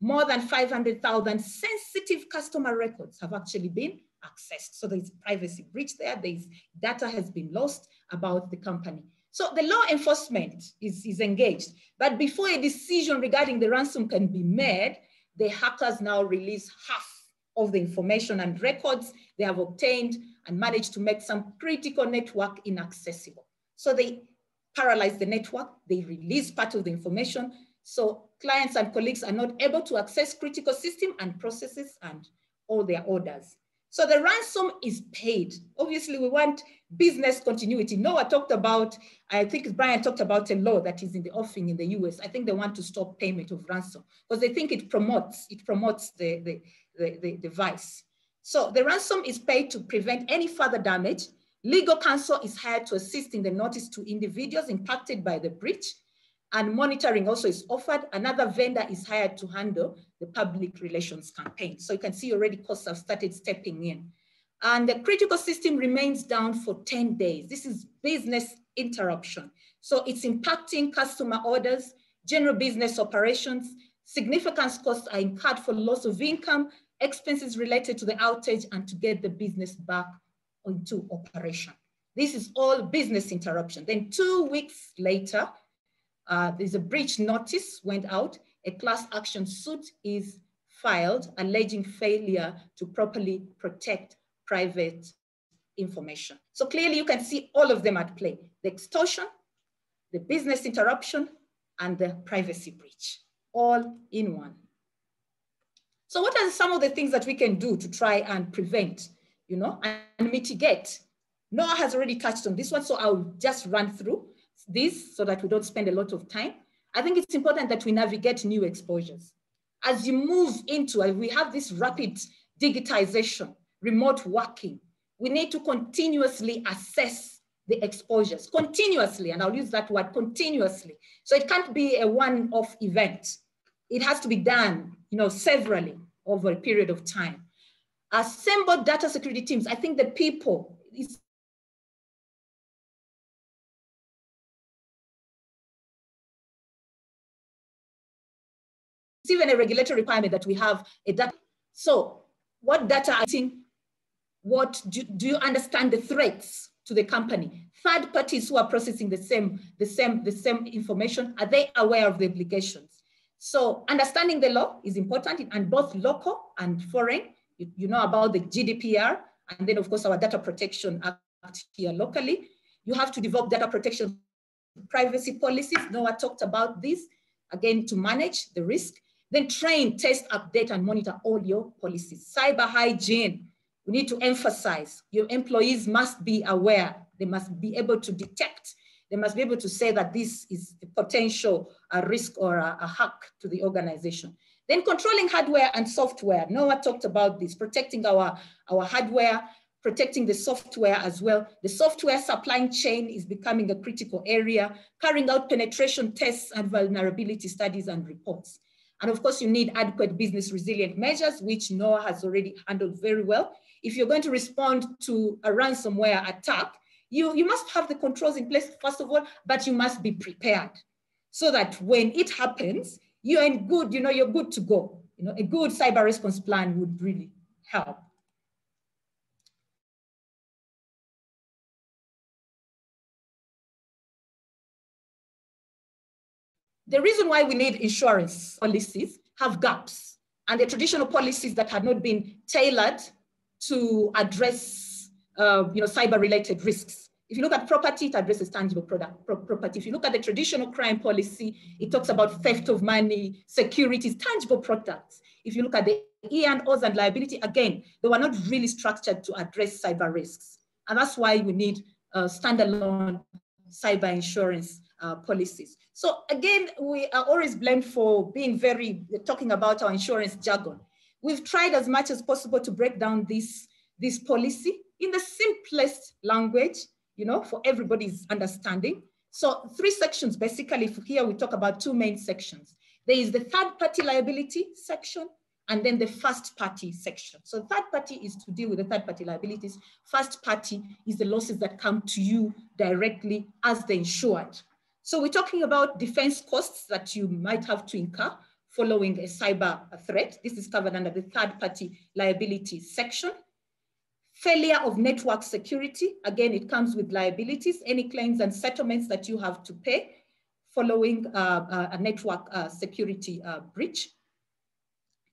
More than 500,000 sensitive customer records have actually been accessed. So there's privacy breach there, there's data has been lost about the company. So the law enforcement is, is engaged, but before a decision regarding the ransom can be made, the hackers now release half of the information and records they have obtained and managed to make some critical network inaccessible. So they paralyze the network, they release part of the information. So clients and colleagues are not able to access critical system and processes and all their orders. So the ransom is paid. Obviously, we want business continuity. Noah talked about, I think Brian talked about a law that is in the offing in the US. I think they want to stop payment of ransom because they think it promotes, it promotes the, the, the, the device. So the ransom is paid to prevent any further damage. Legal counsel is hired to assist in the notice to individuals impacted by the breach and monitoring also is offered. Another vendor is hired to handle the public relations campaign. So you can see already costs have started stepping in. And the critical system remains down for 10 days. This is business interruption. So it's impacting customer orders, general business operations, significant costs are incurred for loss of income, expenses related to the outage and to get the business back into operation. This is all business interruption. Then two weeks later, uh, there's a breach notice went out. A class action suit is filed alleging failure to properly protect private information. So clearly you can see all of them at play. The extortion, the business interruption, and the privacy breach, all in one. So what are some of the things that we can do to try and prevent, you know, and mitigate? Noah has already touched on this one, so I'll just run through this so that we don't spend a lot of time. I think it's important that we navigate new exposures. As you move into, uh, we have this rapid digitization, remote working, we need to continuously assess the exposures, continuously, and I'll use that word continuously. So it can't be a one-off event. It has to be done, you know, severally over a period of time. Assemble data security teams. I think the people, it's It's even a regulatory requirement that we have a data. So what data I think, what do, do you understand the threats to the company? Third parties who are processing the same, the same, the same information, are they aware of the obligations? So understanding the law is important and both local and foreign. You, you know about the GDPR and then of course our data protection act here locally. You have to develop data protection privacy policies. Noah talked about this, again, to manage the risk. Then train, test, update, and monitor all your policies. Cyber hygiene, we need to emphasize your employees must be aware. They must be able to detect. They must be able to say that this is a potential a risk or a, a hack to the organization. Then controlling hardware and software. Noah talked about this, protecting our, our hardware, protecting the software as well. The software supply chain is becoming a critical area, carrying out penetration tests and vulnerability studies and reports. And of course, you need adequate business resilient measures, which Noah has already handled very well. If you're going to respond to a ransomware attack, you, you must have the controls in place, first of all, but you must be prepared so that when it happens, you're in good, you know, you're good to go. You know, a good cyber response plan would really help. The reason why we need insurance policies have gaps and the traditional policies that had not been tailored to address uh, you know, cyber-related risks. If you look at property, it addresses tangible product, pro property. If you look at the traditional crime policy, it talks about theft of money, securities, tangible products. If you look at the E and O's and liability, again, they were not really structured to address cyber risks. And that's why we need uh, standalone cyber insurance uh, policies. So again, we are always blamed for being very, talking about our insurance jargon. We've tried as much as possible to break down this, this policy in the simplest language, you know, for everybody's understanding. So three sections, basically here we talk about two main sections. There is the third party liability section and then the first party section. So third party is to deal with the third party liabilities. First party is the losses that come to you directly as the insured. So we're talking about defense costs that you might have to incur following a cyber threat. This is covered under the third party liability section. Failure of network security. Again, it comes with liabilities, any claims and settlements that you have to pay following uh, uh, a network uh, security uh, breach.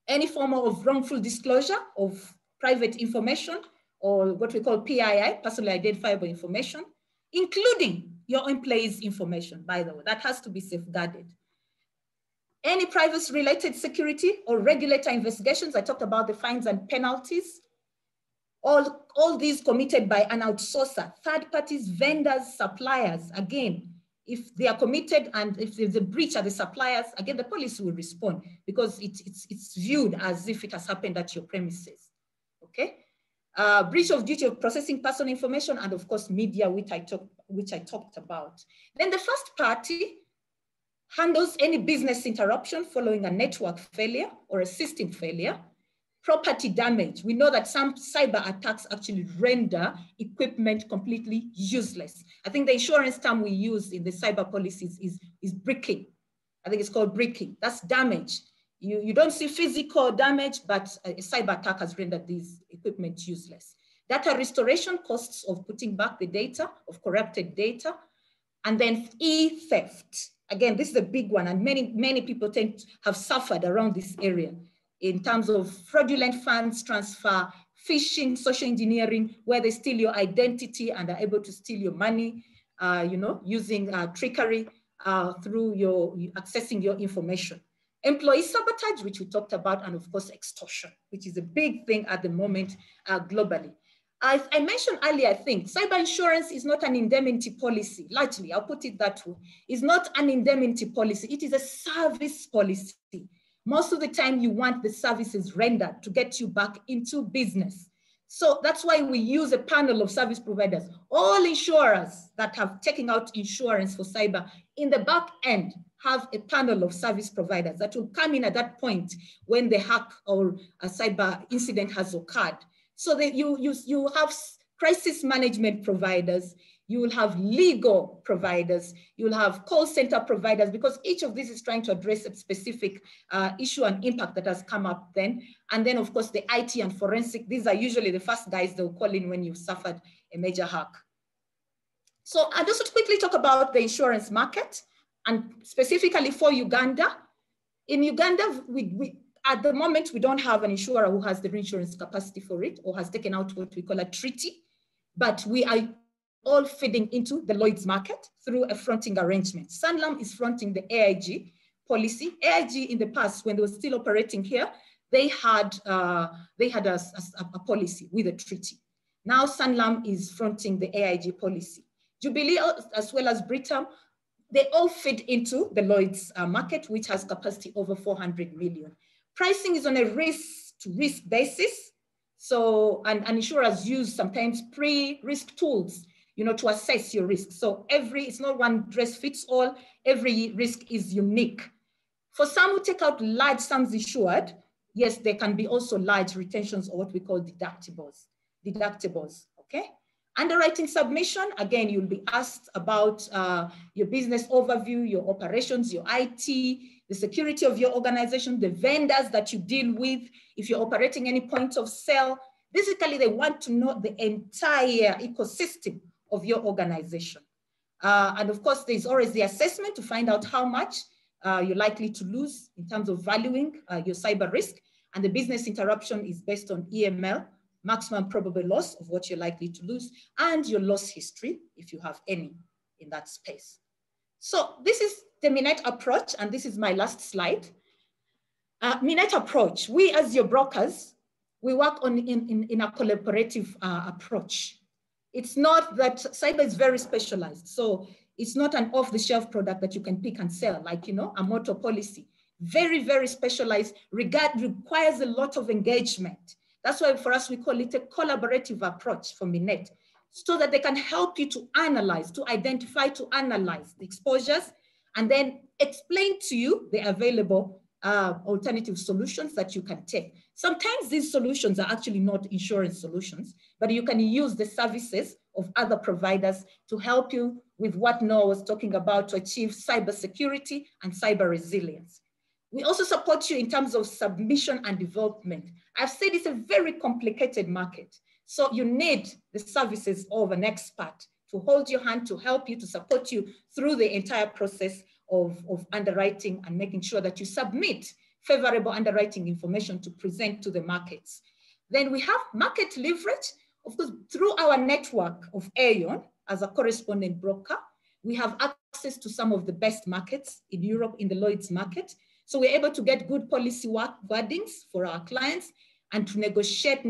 Any form of wrongful disclosure of private information or what we call PII, personally identifiable information, including your employees' information, by the way, that has to be safeguarded. Any privacy related security or regulator investigations, I talked about the fines and penalties, all, all these committed by an outsourcer, third parties, vendors, suppliers, again, if they are committed and if there's a breach at the suppliers, again, the police will respond because it, it's, it's viewed as if it has happened at your premises, okay? Uh, breach of duty of processing personal information and of course media, which I, talk, which I talked about. Then the first party handles any business interruption following a network failure or a system failure, property damage. We know that some cyber attacks actually render equipment completely useless. I think the insurance term we use in the cyber policies is, is bricking. I think it's called bricking. That's damage. You, you don't see physical damage, but a, cyber attack has rendered these equipment useless. Data restoration costs of putting back the data, of corrupted data, and then e-theft. Again, this is a big one, and many, many people tend to have suffered around this area in terms of fraudulent funds transfer, phishing, social engineering, where they steal your identity and are able to steal your money, uh, you know, using uh, trickery uh, through your accessing your information. Employee sabotage, which we talked about, and of course, extortion, which is a big thing at the moment uh, globally. As I mentioned earlier, I think cyber insurance is not an indemnity policy, largely, I'll put it that way. It's not an indemnity policy, it is a service policy. Most of the time you want the services rendered to get you back into business. So that's why we use a panel of service providers. All insurers that have taken out insurance for cyber in the back end have a panel of service providers that will come in at that point when the hack or a cyber incident has occurred so that you, you, you have crisis management providers, you will have legal providers, you'll have call center providers, because each of these is trying to address a specific uh, issue and impact that has come up then. And then of course the IT and forensic, these are usually the first guys they'll call in when you've suffered a major hack. So I just to quickly talk about the insurance market and specifically for Uganda. In Uganda, we, we, at the moment, we don't have an insurer who has the reinsurance capacity for it or has taken out what we call a treaty, but we are all feeding into the Lloyd's market through a fronting arrangement. Sanlam is fronting the AIG policy. AIG in the past, when they were still operating here, they had, uh, they had a, a, a, policy with a treaty. Now Sanlam is fronting the AIG policy. Jubilee, as well as Britam, they all fit into the Lloyd's uh, market, which has capacity over 400 million. Pricing is on a risk to risk basis. So, and, and insurers use sometimes pre-risk tools, you know, to assess your risk. So every, it's not one dress fits all, every risk is unique. For some who take out large sums insured, yes, there can be also large retentions or what we call deductibles, deductibles, okay? Underwriting submission, again, you'll be asked about uh, your business overview, your operations, your IT, the security of your organization, the vendors that you deal with, if you're operating any point of sale. Basically, they want to know the entire ecosystem of your organization. Uh, and of course, there's always the assessment to find out how much uh, you're likely to lose in terms of valuing uh, your cyber risk. And the business interruption is based on EML, maximum probable loss of what you're likely to lose, and your loss history, if you have any in that space. So this is the Minet approach, and this is my last slide. Uh, Minet approach, we as your brokers, we work on in, in, in a collaborative uh, approach. It's not that cyber is very specialized. So it's not an off-the-shelf product that you can pick and sell, like, you know, a motor policy. Very, very specialized, regard, requires a lot of engagement. That's why for us, we call it a collaborative approach for Minet, so that they can help you to analyze, to identify, to analyze the exposures, and then explain to you the available uh, alternative solutions that you can take. Sometimes these solutions are actually not insurance solutions, but you can use the services of other providers to help you with what Noah was talking about to achieve cybersecurity and cyber resilience. We also support you in terms of submission and development. I've said it's a very complicated market. So you need the services of an expert to hold your hand, to help you, to support you through the entire process of, of underwriting and making sure that you submit favorable underwriting information to present to the markets. Then we have market leverage. Of course, through our network of Aon as a correspondent broker, we have access to some of the best markets in Europe in the Lloyd's market. So we're able to get good policy work wordings for our clients and to negotiate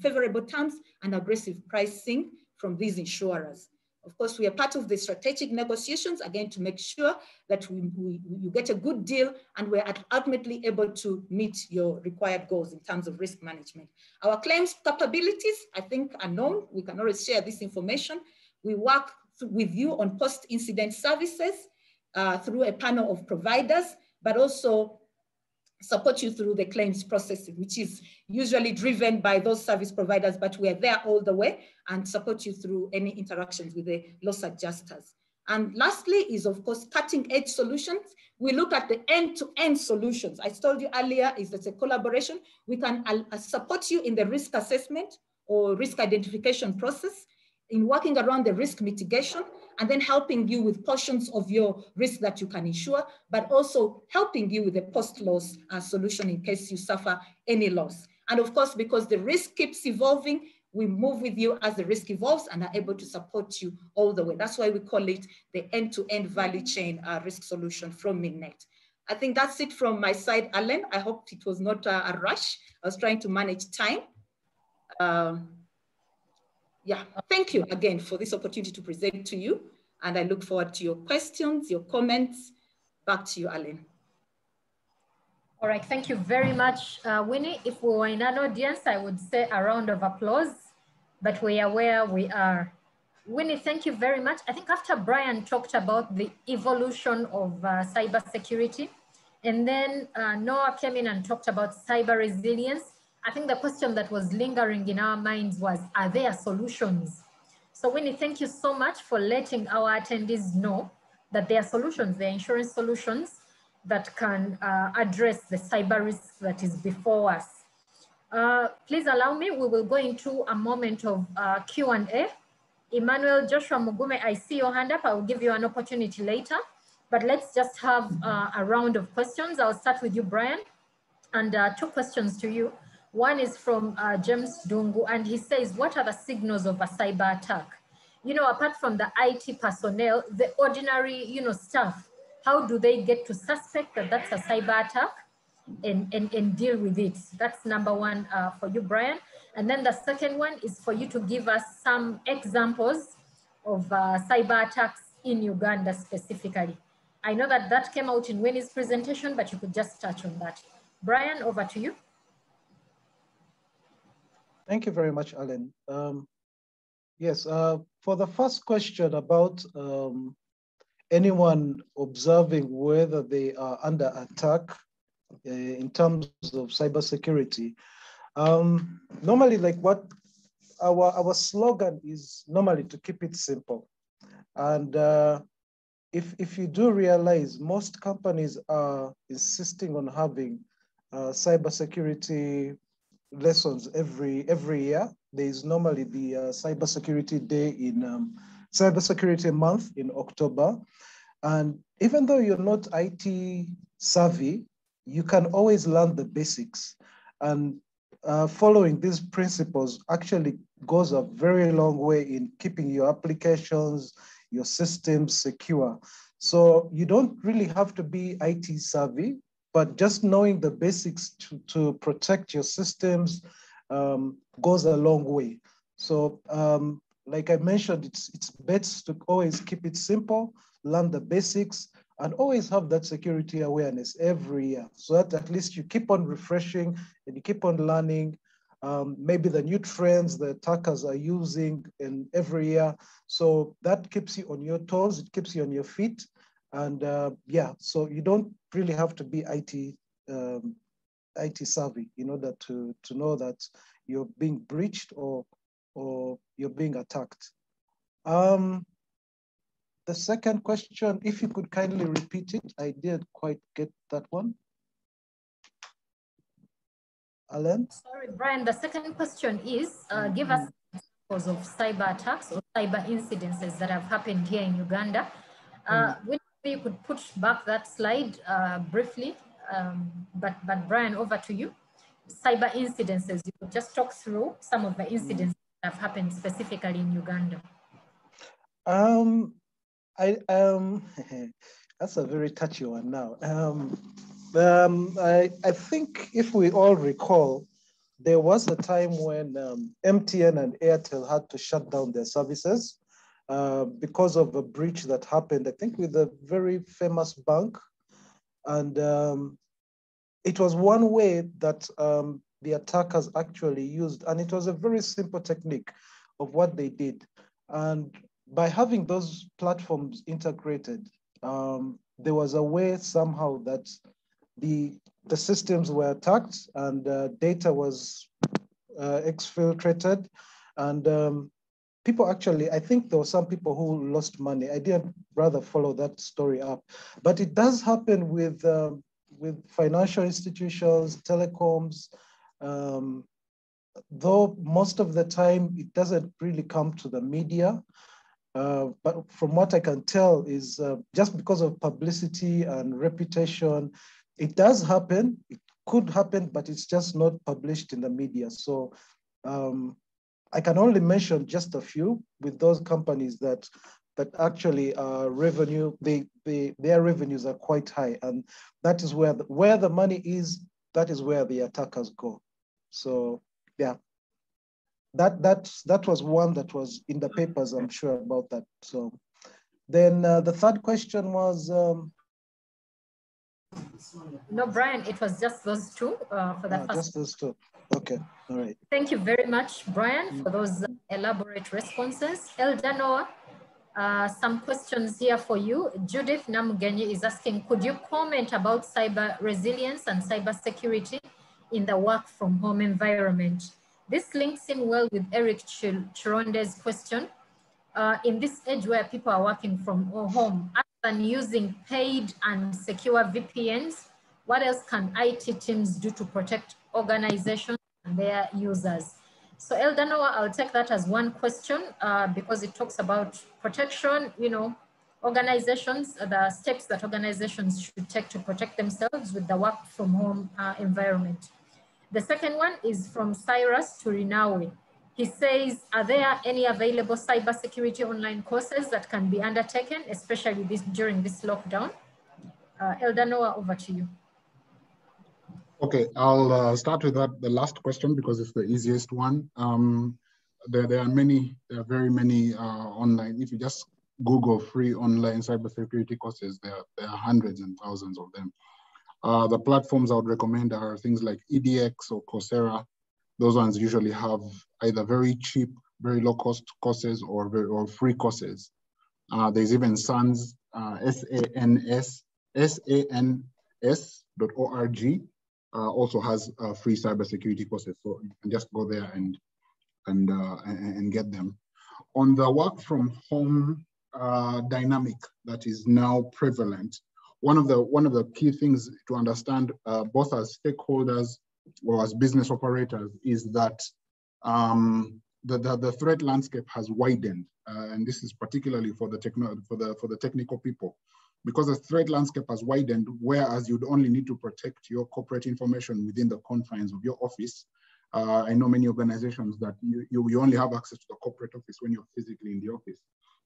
favorable terms and aggressive pricing from these insurers. Of course, we are part of the strategic negotiations, again, to make sure that we, we, you get a good deal and we're ultimately able to meet your required goals in terms of risk management. Our claims capabilities, I think, are known. We can always share this information. We work with you on post-incident services uh, through a panel of providers but also support you through the claims process, which is usually driven by those service providers, but we're there all the way and support you through any interactions with the loss adjusters. And lastly is of course, cutting edge solutions. We look at the end-to-end -end solutions. I told you earlier is that a collaboration. We can uh, support you in the risk assessment or risk identification process in working around the risk mitigation and then helping you with portions of your risk that you can insure, but also helping you with a post-loss uh, solution in case you suffer any loss. And of course, because the risk keeps evolving, we move with you as the risk evolves and are able to support you all the way. That's why we call it the end-to-end -end value chain uh, risk solution from Minet. I think that's it from my side, Alan. I hope it was not uh, a rush. I was trying to manage time. Um, yeah, thank you again for this opportunity to present to you. And I look forward to your questions, your comments. Back to you, Alan. All right, thank you very much, uh, Winnie. If we were in an audience, I would say a round of applause, but we are where we are. Winnie, thank you very much. I think after Brian talked about the evolution of uh, cybersecurity, and then uh, Noah came in and talked about cyber resilience, I think the question that was lingering in our minds was, are there solutions? So Winnie, thank you so much for letting our attendees know that there are solutions, there are insurance solutions that can uh, address the cyber risk that is before us. Uh, please allow me, we will go into a moment of uh, Q&A. Emmanuel Joshua Mugume, I see your hand up. I will give you an opportunity later, but let's just have uh, a round of questions. I'll start with you, Brian, and uh, two questions to you. One is from uh, James Dungu, and he says, what are the signals of a cyber attack? you know, apart from the IT personnel, the ordinary, you know, staff, how do they get to suspect that that's a cyber attack and, and, and deal with it? That's number one uh, for you, Brian. And then the second one is for you to give us some examples of uh, cyber attacks in Uganda specifically. I know that that came out in Winnie's presentation, but you could just touch on that. Brian, over to you. Thank you very much, Alan. Um, yes, uh, for the first question about um, anyone observing whether they are under attack uh, in terms of cybersecurity, um, normally like what our, our slogan is normally to keep it simple. And uh, if, if you do realize most companies are insisting on having uh, cybersecurity lessons every, every year. There is normally the uh, cybersecurity day in um, cybersecurity month in October. And even though you're not IT savvy, you can always learn the basics. And uh, following these principles actually goes a very long way in keeping your applications, your systems secure. So you don't really have to be IT savvy, but just knowing the basics to, to protect your systems um, goes a long way. So um, like I mentioned, it's, it's best to always keep it simple, learn the basics, and always have that security awareness every year so that at least you keep on refreshing and you keep on learning um, maybe the new trends the attackers are using in every year. So that keeps you on your toes, it keeps you on your feet. And uh, yeah, so you don't really have to be IT um, IT savvy in order to, to know that you're being breached or, or you're being attacked. Um, the second question, if you could kindly repeat it, I didn't quite get that one. Alan? Sorry, Brian, the second question is, uh, give us examples of cyber attacks or cyber incidences that have happened here in Uganda. Uh, mm. You could push back that slide uh, briefly, um, but, but Brian, over to you. Cyber incidences, you could just talk through some of the incidents mm. that have happened specifically in Uganda. Um, I, um, that's a very touchy one now. Um, um, I, I think if we all recall, there was a time when um, MTN and Airtel had to shut down their services uh, because of a breach that happened, I think, with a very famous bank. And um, it was one way that um, the attackers actually used, and it was a very simple technique of what they did. And by having those platforms integrated, um, there was a way somehow that the, the systems were attacked and uh, data was uh, exfiltrated. And um, people actually, I think there were some people who lost money. I didn't rather follow that story up. But it does happen with, um, with financial institutions, telecoms, um, though most of the time it doesn't really come to the media. Uh, but from what I can tell is uh, just because of publicity and reputation, it does happen. It could happen, but it's just not published in the media. So um, I can only mention just a few with those companies that that actually uh, revenue, they, they, their revenues are quite high. And that is where the, where the money is, that is where the attackers go. So yeah, that, that, that was one that was in the papers, I'm sure about that. So then uh, the third question was, um, no, Brian, it was just those two uh, for that ah, Just those two. Okay, all right. Thank you very much, Brian, for those elaborate responses. Elder Noah, uh, some questions here for you. Judith Namugenyi is asking, could you comment about cyber resilience and cyber security in the work from home environment? This links in well with Eric Chironde's question. Uh, in this age where people are working from home, other than using paid and secure VPNs, what else can IT teams do to protect organizations their users? So Elder Noah, I'll take that as one question uh, because it talks about protection, you know, organizations, the steps that organizations should take to protect themselves with the work from home uh, environment. The second one is from Cyrus to Rinawi. He says, are there any available cybersecurity online courses that can be undertaken, especially this during this lockdown? Uh, Elder Noah, over to you. Okay, I'll uh, start with that, the last question because it's the easiest one. Um, there, there are many, there are very many uh, online. If you just Google free online cybersecurity courses, there, there are hundreds and thousands of them. Uh, the platforms I would recommend are things like edX or Coursera. Those ones usually have either very cheap, very low cost courses or, very, or free courses. Uh, there's even SANS, uh, S-A-N-S, S-A-N-S dot O-R-G, also has uh, free cybersecurity courses. So you can just go there and, and, uh, and, and, get them. On the work from home uh, dynamic that is now prevalent, one of the one of the key things to understand uh, both as stakeholders or as business operators is that um, the, the, the, threat landscape has widened, uh, and this is particularly for the techno for the for the technical people, because the threat landscape has widened. Whereas you'd only need to protect your corporate information within the confines of your office. Uh, I know many organizations that you, you, you only have access to the corporate office when you're physically in the office.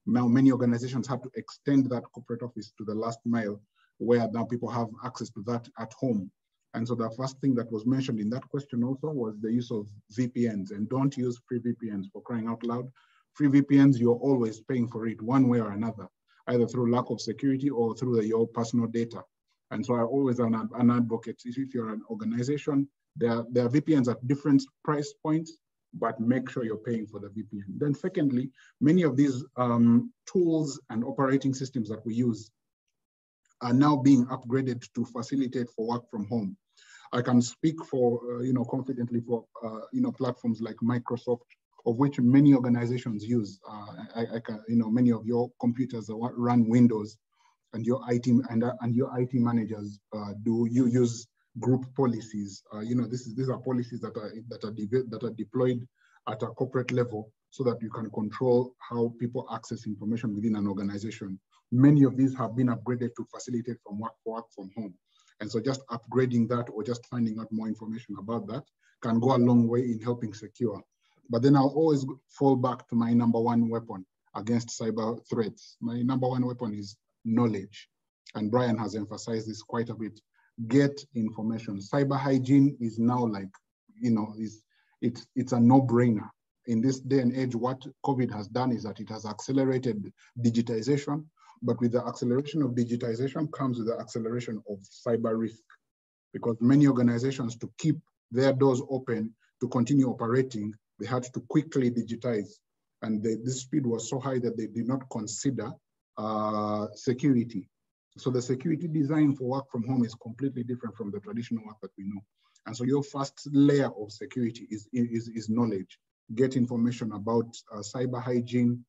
Now, many organizations have to extend that corporate office to the last mile where now people have access to that at home. And so the first thing that was mentioned in that question also was the use of VPNs and don't use free VPNs for crying out loud. Free VPNs, you're always paying for it one way or another, either through lack of security or through your personal data. And so I always an, an advocate, if you're an organization, there, there are VPNs at different price points, but make sure you're paying for the VPN. Then secondly, many of these um, tools and operating systems that we use are now being upgraded to facilitate for work from home. I can speak for, uh, you know, confidently for, uh, you know, platforms like Microsoft, of which many organizations use. Uh, I, I, you know, many of your computers run Windows and your IT and, and your IT managers uh, do you use group policies. Uh, you know, this is, these are policies that are, that are, that are deployed at a corporate level so that you can control how people access information within an organization. Many of these have been upgraded to facilitate from work, work from home. And so just upgrading that or just finding out more information about that can go a long way in helping secure. But then I'll always fall back to my number one weapon against cyber threats. My number one weapon is knowledge. And Brian has emphasized this quite a bit. Get information. Cyber hygiene is now like, you know, is it's it's a no-brainer. In this day and age, what COVID has done is that it has accelerated digitization, but with the acceleration of digitization comes with the acceleration of cyber risk because many organizations to keep their doors open to continue operating, they had to quickly digitize. And the, this speed was so high that they did not consider uh, security. So the security design for work from home is completely different from the traditional work that we know. And so your first layer of security is, is, is knowledge. Get information about uh, cyber hygiene,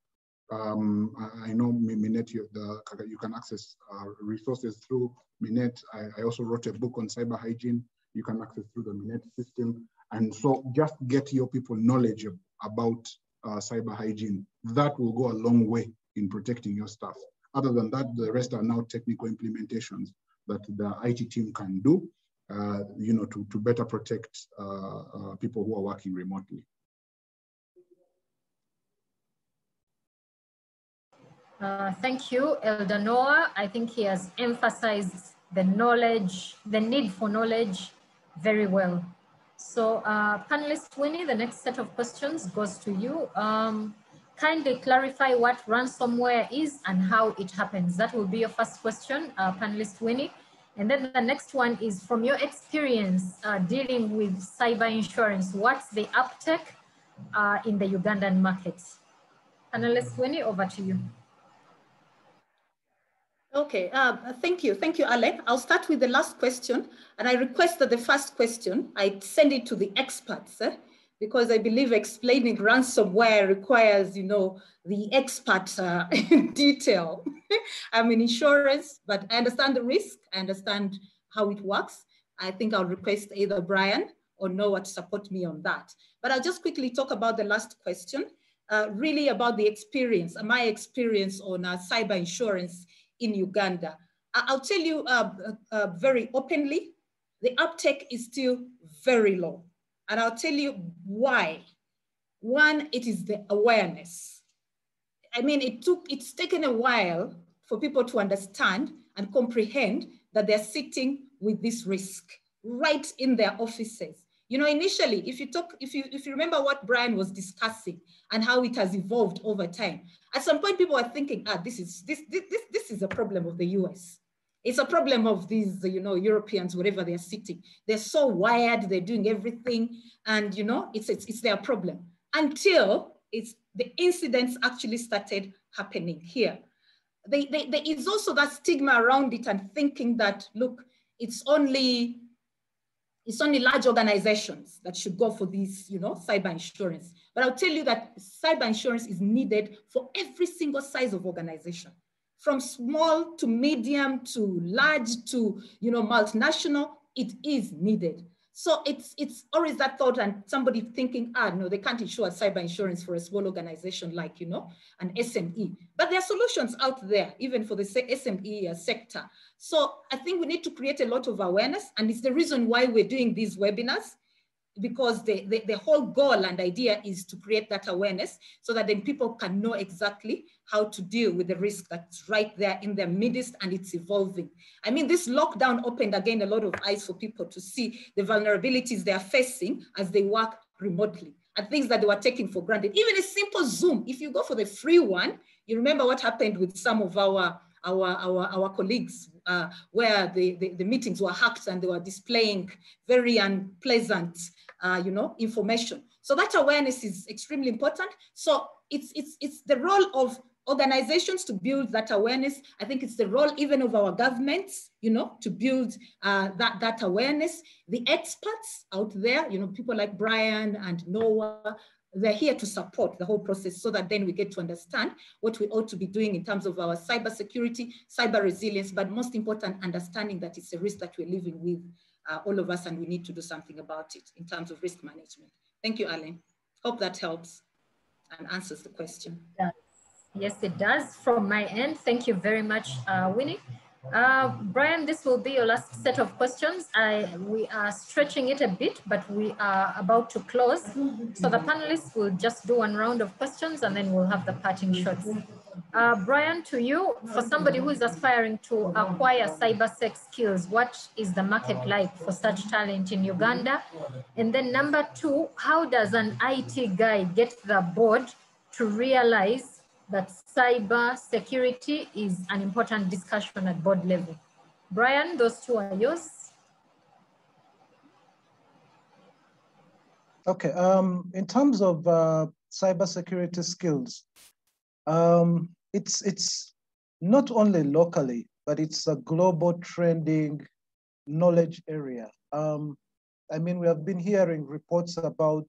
um, I, I, know Minet, you, the, you can access uh, resources through Minet. I, I, also wrote a book on cyber hygiene. You can access through the Minet system. And so just get your people knowledge about uh, cyber hygiene. That will go a long way in protecting your staff. Other than that, the rest are now technical implementations that the IT team can do, uh, you know, to, to better protect uh, uh, people who are working remotely. Uh, thank you, Elder Noah. I think he has emphasized the knowledge, the need for knowledge very well. So uh, panelist Winnie, the next set of questions goes to you. Um, kindly clarify what ransomware is and how it happens. That will be your first question, uh, panelist Winnie. And then the next one is from your experience uh, dealing with cyber insurance, what's the uptake uh, in the Ugandan market? Panelist Winnie, over to you. Okay, uh, thank you. Thank you, Alec. I'll start with the last question. And I request that the first question, I send it to the experts eh? because I believe explaining ransomware requires, you know, the expert uh, detail. I'm in insurance, but I understand the risk. I understand how it works. I think I'll request either Brian or Noah to support me on that. But I'll just quickly talk about the last question, uh, really about the experience, my experience on uh, cyber insurance in Uganda. I'll tell you uh, uh, very openly, the uptake is still very low. And I'll tell you why. One, it is the awareness. I mean, it took, it's taken a while for people to understand and comprehend that they're sitting with this risk right in their offices. You know, initially, if you talk, if you if you remember what Brian was discussing and how it has evolved over time, at some point people are thinking, ah, this is this this this, this is a problem of the US. It's a problem of these, you know, Europeans, wherever they're sitting. They're so wired, they're doing everything, and you know, it's it's, it's their problem. Until it's the incidents actually started happening here. They, they, there is also that stigma around it and thinking that, look, it's only it's only large organizations that should go for this, you know, cyber insurance. But I'll tell you that cyber insurance is needed for every single size of organization, from small to medium to large to, you know, multinational, it is needed. So it's, it's always that thought and somebody thinking, ah, no, they can't insure cyber insurance for a small organization like, you know, an SME. But there are solutions out there, even for the SME sector. So I think we need to create a lot of awareness and it's the reason why we're doing these webinars because the, the, the, whole goal and idea is to create that awareness so that then people can know exactly how to deal with the risk that's right there in their midst and it's evolving. I mean, this lockdown opened again a lot of eyes for people to see the vulnerabilities they are facing as they work remotely and things that they were taking for granted. Even a simple Zoom, if you go for the free one, you remember what happened with some of our our, our, our colleagues uh, where the, the, the, meetings were hacked and they were displaying very unpleasant uh, you know, information. So that awareness is extremely important. So it's, it's, it's the role of organizations to build that awareness. I think it's the role even of our governments, you know, to build uh, that, that awareness. The experts out there, you know, people like Brian and Noah, they're here to support the whole process so that then we get to understand what we ought to be doing in terms of our cyber security, cyber resilience, but most important, understanding that it's a risk that we're living with uh, all of us and we need to do something about it in terms of risk management. Thank you, Alan. Hope that helps and answers the question. Yes, it does. From my end, thank you very much, uh, Winnie. Uh, Brian, this will be your last set of questions. I, we are stretching it a bit, but we are about to close. So the panelists will just do one round of questions and then we'll have the parting shots. Uh, Brian, to you, for somebody who is aspiring to acquire cybersec skills, what is the market like for such talent in Uganda? And then number two, how does an IT guy get the board to realize that cyber security is an important discussion at board level? Brian, those two are yours. Okay, um, in terms of uh, cybersecurity skills, um, it's, it's not only locally, but it's a global trending knowledge area. Um, I mean, we have been hearing reports about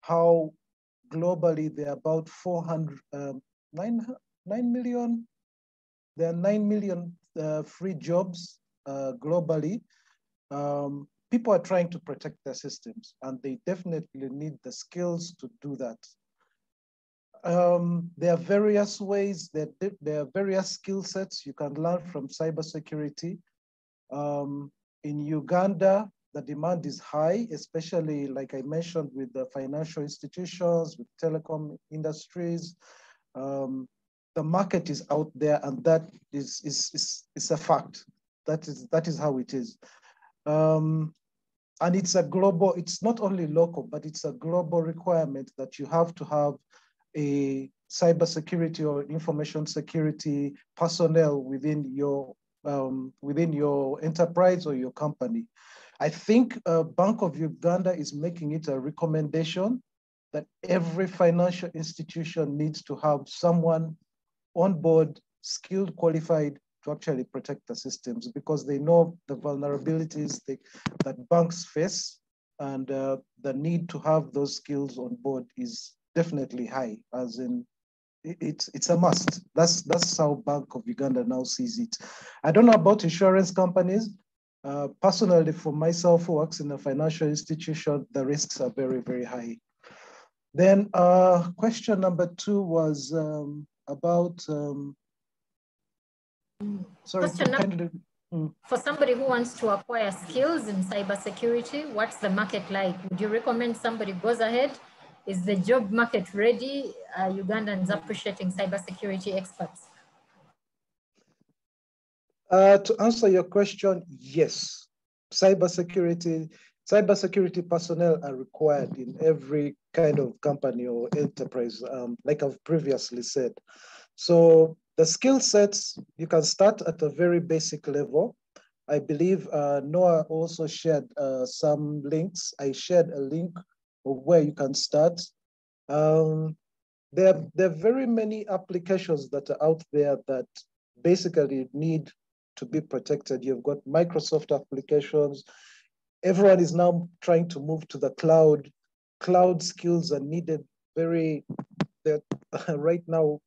how globally there are about 400, um, 9, 9 million, there are 9 million uh, free jobs uh, globally. Um, people are trying to protect their systems and they definitely need the skills to do that um, there are various ways that there are various skill sets you can learn from cybersecurity. Um, in Uganda, the demand is high, especially like I mentioned with the financial institutions, with telecom industries. Um, the market is out there and that is, is, is, is a fact. That is, that is how it is. Um, and it's a global, it's not only local, but it's a global requirement that you have to have a cybersecurity or information security personnel within your um, within your enterprise or your company. I think uh, Bank of Uganda is making it a recommendation that every financial institution needs to have someone on board, skilled, qualified to actually protect the systems because they know the vulnerabilities they, that banks face and uh, the need to have those skills on board is definitely high, as in it's it's a must. That's that's how Bank of Uganda now sees it. I don't know about insurance companies. Uh, personally, for myself who works in a financial institution, the risks are very, very high. Then uh, question number two was um, about, um, sorry, question mm. for somebody who wants to acquire skills in cybersecurity, what's the market like? Would you recommend somebody goes ahead Is the job market ready? Are Ugandans appreciating cybersecurity experts? Uh, to answer your question, yes. Cybersecurity, cybersecurity personnel are required in every kind of company or enterprise, um, like I've previously said. So the skill sets, you can start at a very basic level. I believe uh, Noah also shared uh, some links. I shared a link of where you can start. Um, there, there are very many applications that are out there that basically need to be protected. You've got Microsoft applications. Everyone is now trying to move to the cloud. Cloud skills are needed very, right now,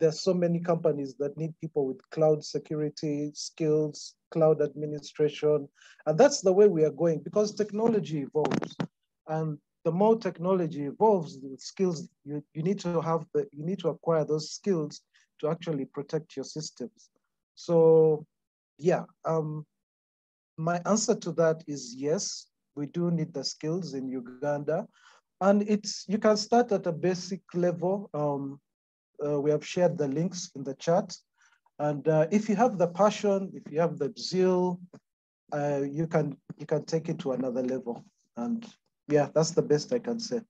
there are so many companies that need people with cloud security skills, cloud administration. And that's the way we are going because technology evolves. And the more technology evolves, the skills you, you need to have the you need to acquire those skills to actually protect your systems. So yeah, um, my answer to that is yes, we do need the skills in Uganda. And it's you can start at a basic level. Um, uh, we have shared the links in the chat. And uh, if you have the passion, if you have the zeal, uh, you can you can take it to another level. And yeah, that's the best I can say.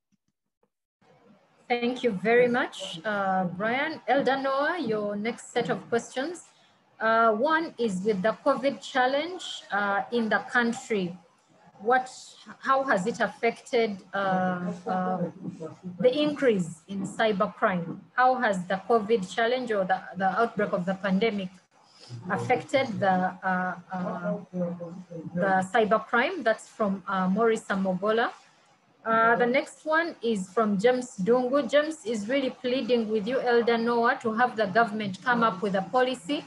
Thank you very much, uh, Brian. Elder Noah, your next set of questions. Uh, one is with the COVID challenge uh, in the country. What, how has it affected uh, uh the increase in cybercrime? How has the COVID challenge or the, the outbreak of the pandemic affected the, uh, uh, the cybercrime? That's from Maurice Amogola. Uh, the next one is from James Dungu. James is really pleading with you, Elder Noah, to have the government come up with a policy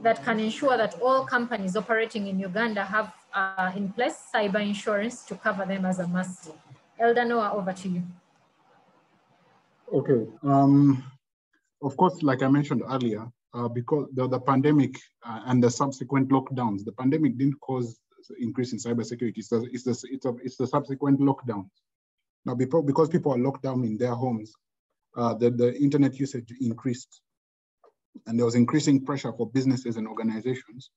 that can ensure that all companies operating in Uganda have uh, in place cyber insurance to cover them as a must. Elder Noah, over to you. Okay. Um, of course, like I mentioned earlier, uh, because the, the pandemic uh, and the subsequent lockdowns, the pandemic didn't cause increase in cybersecurity. It's the, it's the, it's, a, it's the subsequent lockdowns. Now, because people are locked down in their homes, uh, the, the internet usage increased and there was increasing pressure for businesses and organizations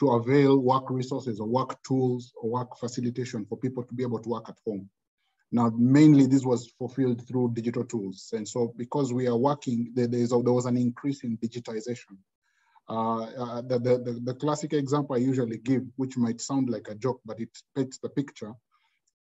to avail work resources or work tools or work facilitation for people to be able to work at home. Now, mainly this was fulfilled through digital tools. And so because we are working, there, there was an increase in digitization. Uh, uh, the, the, the, classic example I usually give, which might sound like a joke, but it paints the picture.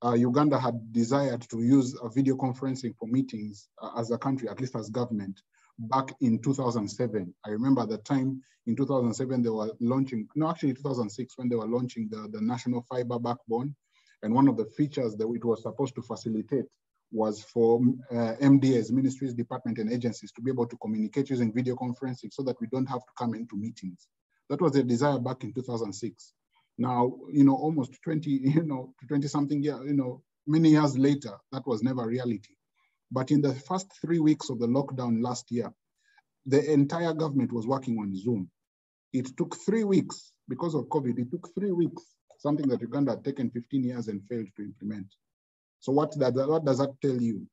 Uh, Uganda had desired to use a video conferencing for meetings uh, as a country, at least as government, back in 2007. I remember the time in 2007 they were launching, no, actually 2006 when they were launching the, the national fiber backbone. And one of the features that it was supposed to facilitate was for uh, MDAs, ministries, departments, and agencies to be able to communicate using video conferencing so that we don't have to come into meetings. That was the desire back in 2006. Now, you know, almost 20, you know, 20 something years, you know, many years later, that was never reality. But in the first three weeks of the lockdown last year, the entire government was working on Zoom. It took three weeks because of COVID. It took three weeks, something that Uganda had taken 15 years and failed to implement. So what, that, what does that tell you?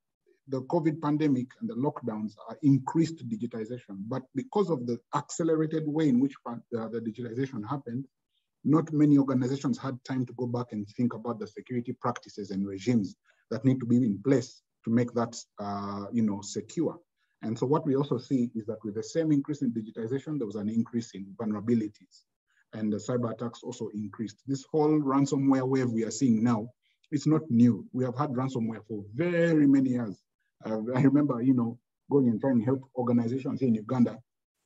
The COVID pandemic and the lockdowns are increased digitization, but because of the accelerated way in which the, the digitization happened, not many organizations had time to go back and think about the security practices and regimes that need to be in place to make that uh, you know, secure. And so what we also see is that with the same increase in digitization, there was an increase in vulnerabilities and the cyber attacks also increased. This whole ransomware wave we are seeing now, it's not new. We have had ransomware for very many years. Uh, I remember, you know, going and trying to help organizations in Uganda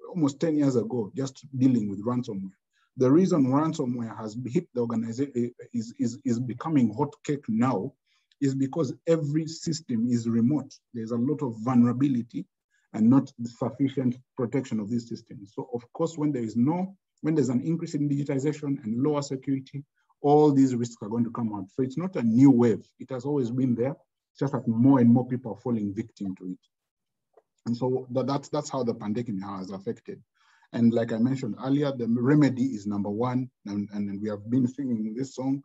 almost 10 years ago, just dealing with ransomware. The reason ransomware has hit the organization is, is, is becoming hot cake now is because every system is remote. There's a lot of vulnerability and not sufficient protection of these systems. So of course, when there is no, when there's an increase in digitization and lower security, all these risks are going to come out. So it's not a new wave. It has always been there. It's just that more and more people are falling victim to it. And so that's, that's how the pandemic has affected. And like I mentioned earlier, the remedy is number one. And, and we have been singing this song,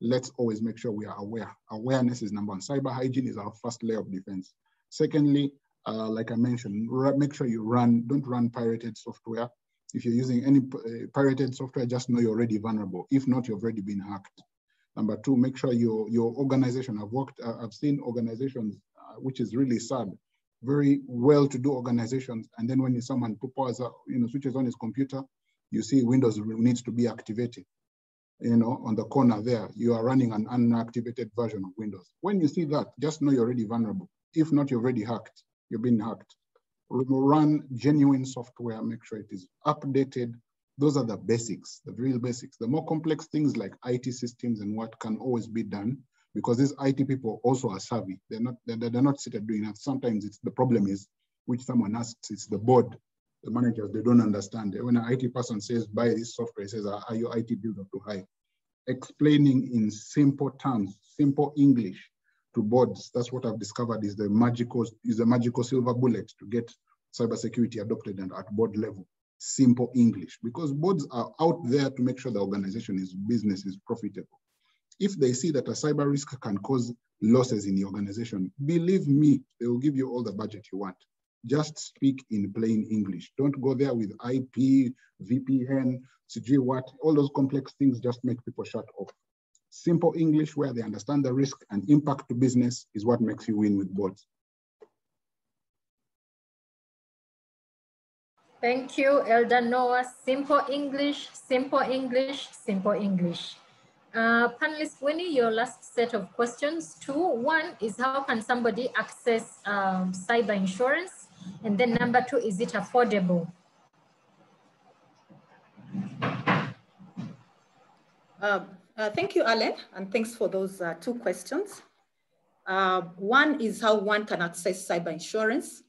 let's always make sure we are aware. Awareness is number one. Cyber hygiene is our first layer of defense. Secondly, uh, like I mentioned, make sure you run, don't run pirated software. If you're using any uh, pirated software, just know you're already vulnerable. If not, you've already been hacked. Number two, make sure your, your organization, I've worked, uh, I've seen organizations, uh, which is really sad, very well-to-do organizations. And then when someone powers, you know, switches on his computer, you see Windows needs to be activated. You know, on the corner there, you are running an unactivated version of Windows. When you see that, just know you're already vulnerable. If not, you're already hacked. You've been hacked. Run genuine software, make sure it is updated. Those are the basics, the real basics. The more complex things like IT systems and what can always be done, because these IT people also are savvy. They're not, they're, they're not sitting doing that. Sometimes it's the problem is, which someone asks, it's the board, the managers, they don't understand. When an IT person says, buy this software, says, are your IT bills up too high? Explaining in simple terms, simple English to boards, that's what I've discovered is the magical, is the magical silver bullet to get cybersecurity adopted and at board level. Simple English, because boards are out there to make sure the organization is business is profitable. If they see that a cyber risk can cause losses in the organization, believe me, they will give you all the budget you want. Just speak in plain English. Don't go there with IP, VPN, CG what, all those complex things just make people shut off. Simple English where they understand the risk and impact to business is what makes you win with boards. Thank you, Elder Noah. Simple English, simple English, simple English. Uh, panelist Winnie, your last set of questions. Two, one is how can somebody access um, cyber insurance? And then number two, is it affordable? Uh, uh, thank you, Alan, and thanks for those uh, two questions. Uh, one is how one can access cyber insurance.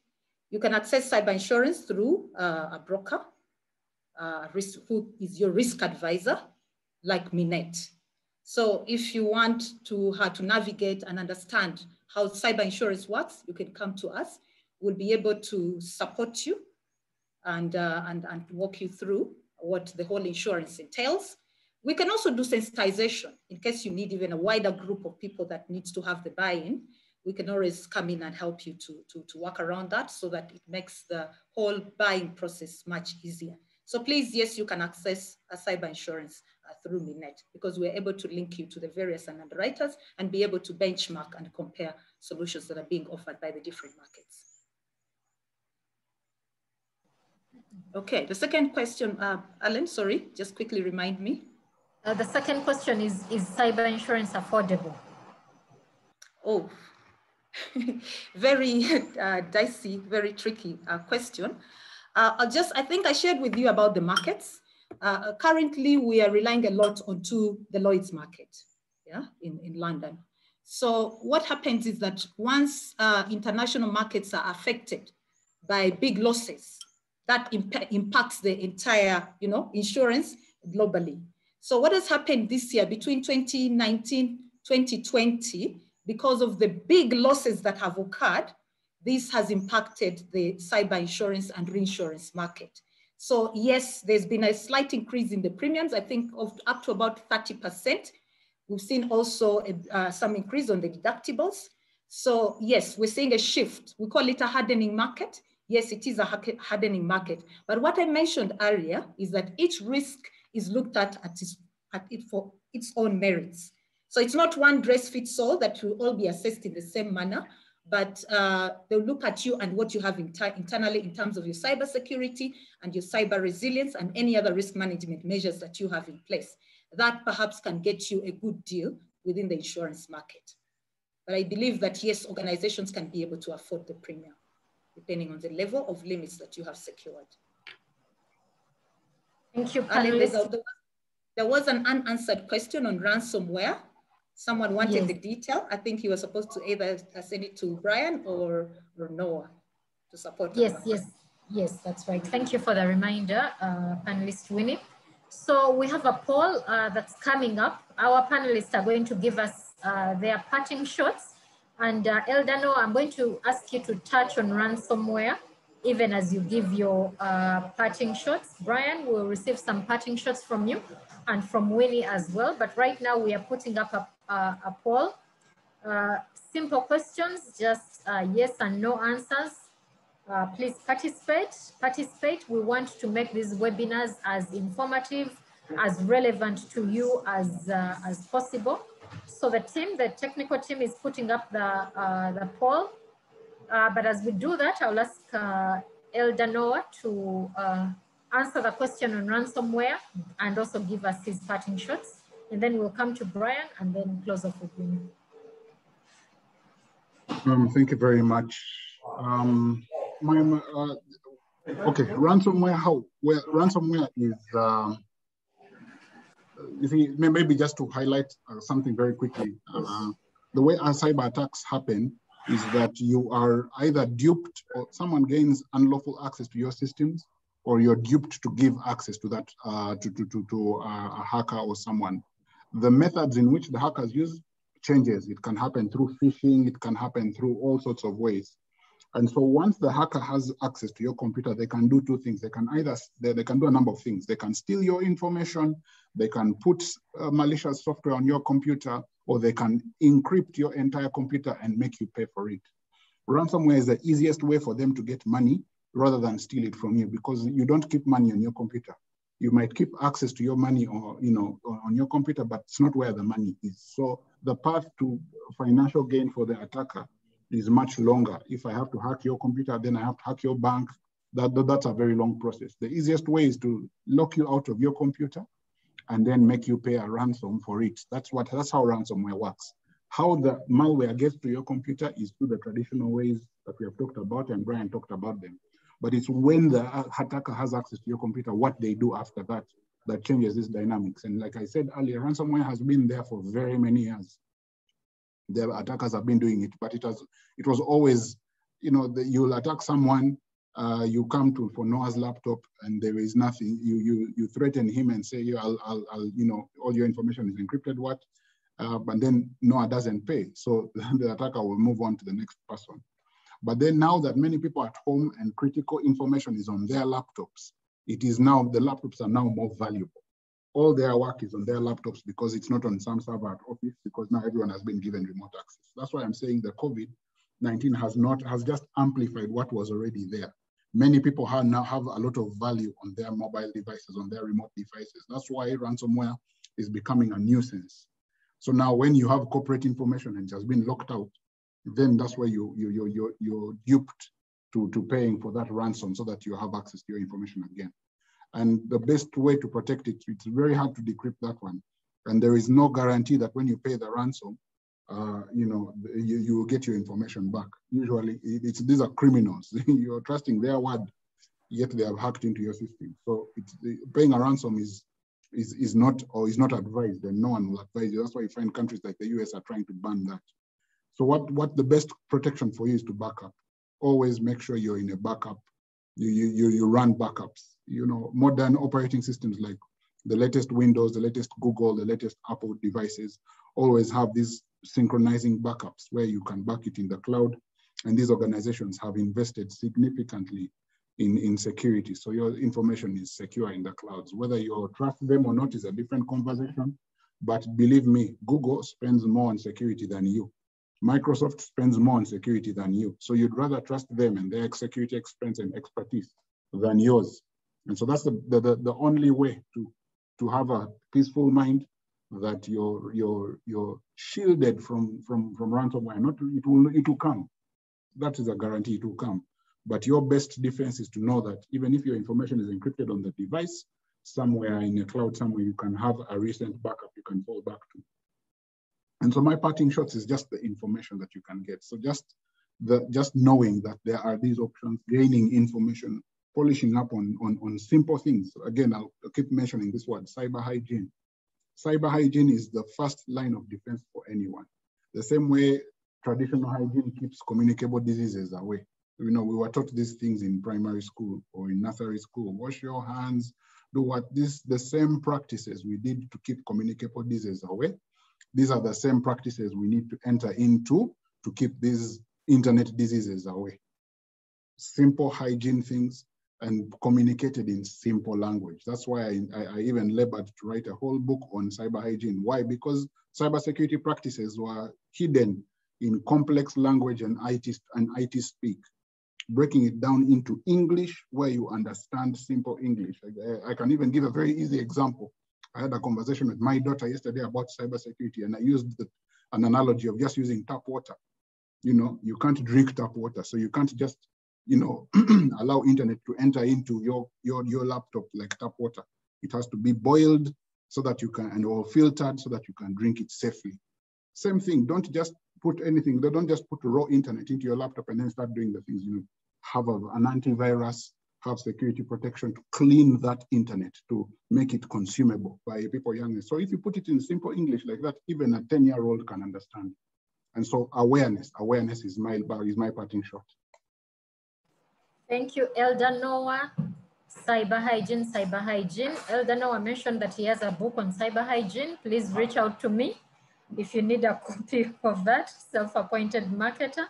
You can access cyber insurance through uh, a broker risk, who is your risk advisor, like Minet. So if you want to how to navigate and understand how cyber insurance works, you can come to us. We'll be able to support you and, uh, and, and walk you through what the whole insurance entails. We can also do sensitization in case you need even a wider group of people that needs to have the buy-in. We can always come in and help you to, to, to work around that so that it makes the whole buying process much easier. So please, yes, you can access a cyber insurance uh, through Minet because we're able to link you to the various underwriters and be able to benchmark and compare solutions that are being offered by the different markets. Okay, the second question, uh, Alan, sorry, just quickly remind me. Uh, the second question is, is cyber insurance affordable? Oh, very uh, dicey, very tricky uh, question. Uh, I'll just, I think I shared with you about the markets. Uh, currently, we are relying a lot on onto the Lloyd's market yeah, in, in London. So what happens is that once uh, international markets are affected by big losses, that imp impacts the entire you know, insurance globally. So what has happened this year between 2019, 2020, because of the big losses that have occurred, this has impacted the cyber insurance and reinsurance market. So yes, there's been a slight increase in the premiums, I think of up to about 30%. We've seen also uh, some increase on the deductibles. So yes, we're seeing a shift. We call it a hardening market. Yes, it is a hardening market. But what I mentioned earlier is that each risk is looked at at, its, at it for its own merits. So it's not one dress fits all that will all be assessed in the same manner, but uh, they'll look at you and what you have inter internally in terms of your cyber security and your cyber resilience and any other risk management measures that you have in place. That perhaps can get you a good deal within the insurance market. But I believe that yes, organizations can be able to afford the premium depending on the level of limits that you have secured. Thank you, There was an unanswered question on ransomware someone wanted yes. the detail, I think he was supposed to either send it to Brian or, or Noah to support. Yes, yes, yes, that's right. Thank you for the reminder, uh, panelist Winnie. So we have a poll uh, that's coming up. Our panelists are going to give us uh, their parting shots. And uh, Eldano, I'm going to ask you to touch on ransomware, even as you give your uh, parting shots. Brian will receive some parting shots from you and from Winnie as well. But right now we are putting up a, a, a poll. Uh, simple questions, just uh, yes and no answers. Uh, please participate. Participate. We want to make these webinars as informative, as relevant to you as, uh, as possible. So the team, the technical team is putting up the, uh, the poll. Uh, but as we do that, I'll ask uh, Elder Noah to uh, answer the question on ransomware and also give us his parting shots. And then we'll come to Brian and then close off with you. Um, thank you very much. Um, my, uh, okay, ransomware, how, where ransomware is, uh, you see, maybe just to highlight uh, something very quickly. Uh, the way our cyber attacks happen is that you are either duped or someone gains unlawful access to your systems or you're duped to give access to that, uh, to, to, to, to a hacker or someone. The methods in which the hackers use changes. It can happen through phishing, it can happen through all sorts of ways. And so once the hacker has access to your computer, they can do two things. They can either, they, they can do a number of things. They can steal your information, they can put uh, malicious software on your computer, or they can encrypt your entire computer and make you pay for it. Ransomware is the easiest way for them to get money rather than steal it from you because you don't keep money on your computer. You might keep access to your money or, you know, on your computer, but it's not where the money is. So the path to financial gain for the attacker is much longer. If I have to hack your computer, then I have to hack your bank. That, that, that's a very long process. The easiest way is to lock you out of your computer and then make you pay a ransom for it. That's what that's how ransomware works. How the malware gets to your computer is through the traditional ways that we have talked about, and Brian talked about them. But it's when the attacker has access to your computer, what they do after that, that changes this dynamics. And like I said earlier, ransomware has been there for very many years. The attackers have been doing it, but it was it was always, you know, the, you'll attack someone, uh, you come to for Noah's laptop and there is nothing. You you you threaten him and say, you, I'll, I'll, I'll you know, all your information is encrypted. What? Uh, but then Noah doesn't pay, so the attacker will move on to the next person. But then now that many people at home and critical information is on their laptops, it is now the laptops are now more valuable. All their work is on their laptops because it's not on some server at office because now everyone has been given remote access. That's why I'm saying the COVID-19 has not has just amplified what was already there many people have now have a lot of value on their mobile devices, on their remote devices. That's why ransomware is becoming a nuisance. So now when you have corporate information and just been locked out, then that's why you, you, you, you, you're duped to, to paying for that ransom so that you have access to your information again. And the best way to protect it, it's very hard to decrypt that one. And there is no guarantee that when you pay the ransom, uh, you know, you, you will get your information back. Usually, it's these are criminals. You're trusting their word, yet they have hacked into your system. So paying a ransom is is is not or is not advised, and no one will advise you. That's why you find countries like the US are trying to ban that. So what what the best protection for you is to back up. Always make sure you're in a backup. You you you run backups. You know, modern operating systems like the latest Windows, the latest Google, the latest Apple devices always have these synchronizing backups where you can back it in the cloud. And these organizations have invested significantly in, in security. So your information is secure in the clouds. Whether you trust them or not is a different conversation. But believe me, Google spends more on security than you. Microsoft spends more on security than you. So you'd rather trust them and their security expense and expertise than yours. And so that's the, the, the only way to, to have a peaceful mind that you're you're you're shielded from from from ransomware. Not it will it will come. That is a guarantee it will come. But your best defense is to know that even if your information is encrypted on the device, somewhere in a cloud somewhere, you can have a recent backup you can fall back to. And so my parting shots is just the information that you can get. So just the just knowing that there are these options, gaining information, polishing up on on, on simple things. Again, I'll, keep mentioning this word, cyber hygiene cyber hygiene is the first line of defense for anyone. The same way traditional hygiene keeps communicable diseases away. You know, we were taught these things in primary school or in nursery school. Wash your hands, do what this, the same practices we did to keep communicable diseases away. These are the same practices we need to enter into to keep these internet diseases away. Simple hygiene things and communicated in simple language. That's why I, I, even labored to write a whole book on cyber hygiene. Why? Because cybersecurity practices were hidden in complex language and IT, and IT speak, breaking it down into English where you understand simple English. I, I can even give a very easy example. I had a conversation with my daughter yesterday about cybersecurity and I used the, an analogy of just using tap water. You know, you can't drink tap water, so you can't just, you know, allow internet to enter into your, your, your laptop like tap water. It has to be boiled so that you can, and or filtered so that you can drink it safely. Same thing, don't just put anything, don't just put raw internet into your laptop and then start doing the things, you know, have a, an antivirus, have security protection to clean that internet, to make it consumable by people younger. So if you put it in simple English like that, even a 10 year old can understand. And so awareness, awareness is my, is my parting shot. Thank you, Elder Noah. Cyber hygiene, cyber hygiene. Elder Noah mentioned that he has a book on cyber hygiene. Please reach out to me if you need a copy of that, self-appointed marketer.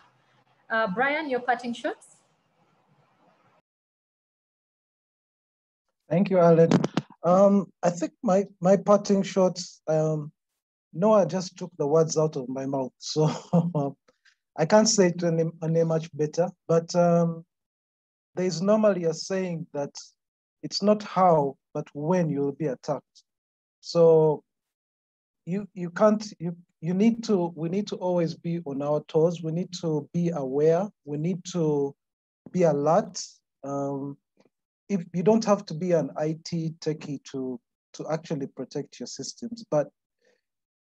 Uh, Brian, your parting shots? Thank you, Alan. Um, I think my, my parting shots, um, Noah just took the words out of my mouth. So I can't say it any, any much better, but um, there's normally a saying that it's not how, but when you'll be attacked. So you you can't you you need to we need to always be on our toes. We need to be aware. We need to be alert. Um, if you don't have to be an IT techie to to actually protect your systems, but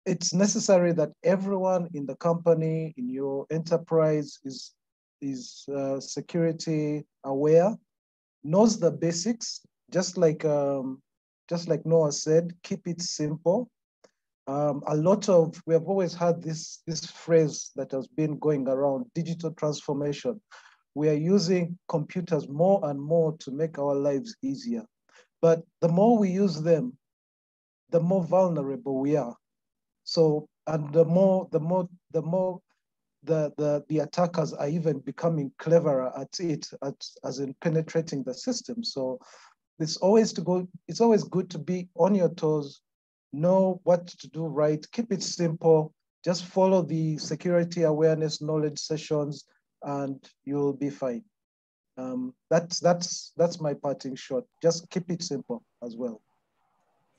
it's necessary that everyone in the company, in your enterprise, is is uh, security aware, knows the basics, just like um, just like Noah said, keep it simple. Um, a lot of we have always had this this phrase that has been going around: digital transformation. We are using computers more and more to make our lives easier, but the more we use them, the more vulnerable we are. So, and the more the more the more the, the, the attackers are even becoming cleverer at it, at, as in penetrating the system. So it's always to go, it's always good to be on your toes, know what to do right, keep it simple, just follow the security awareness knowledge sessions and you'll be fine. Um, that's, that's, that's my parting shot. Just keep it simple as well.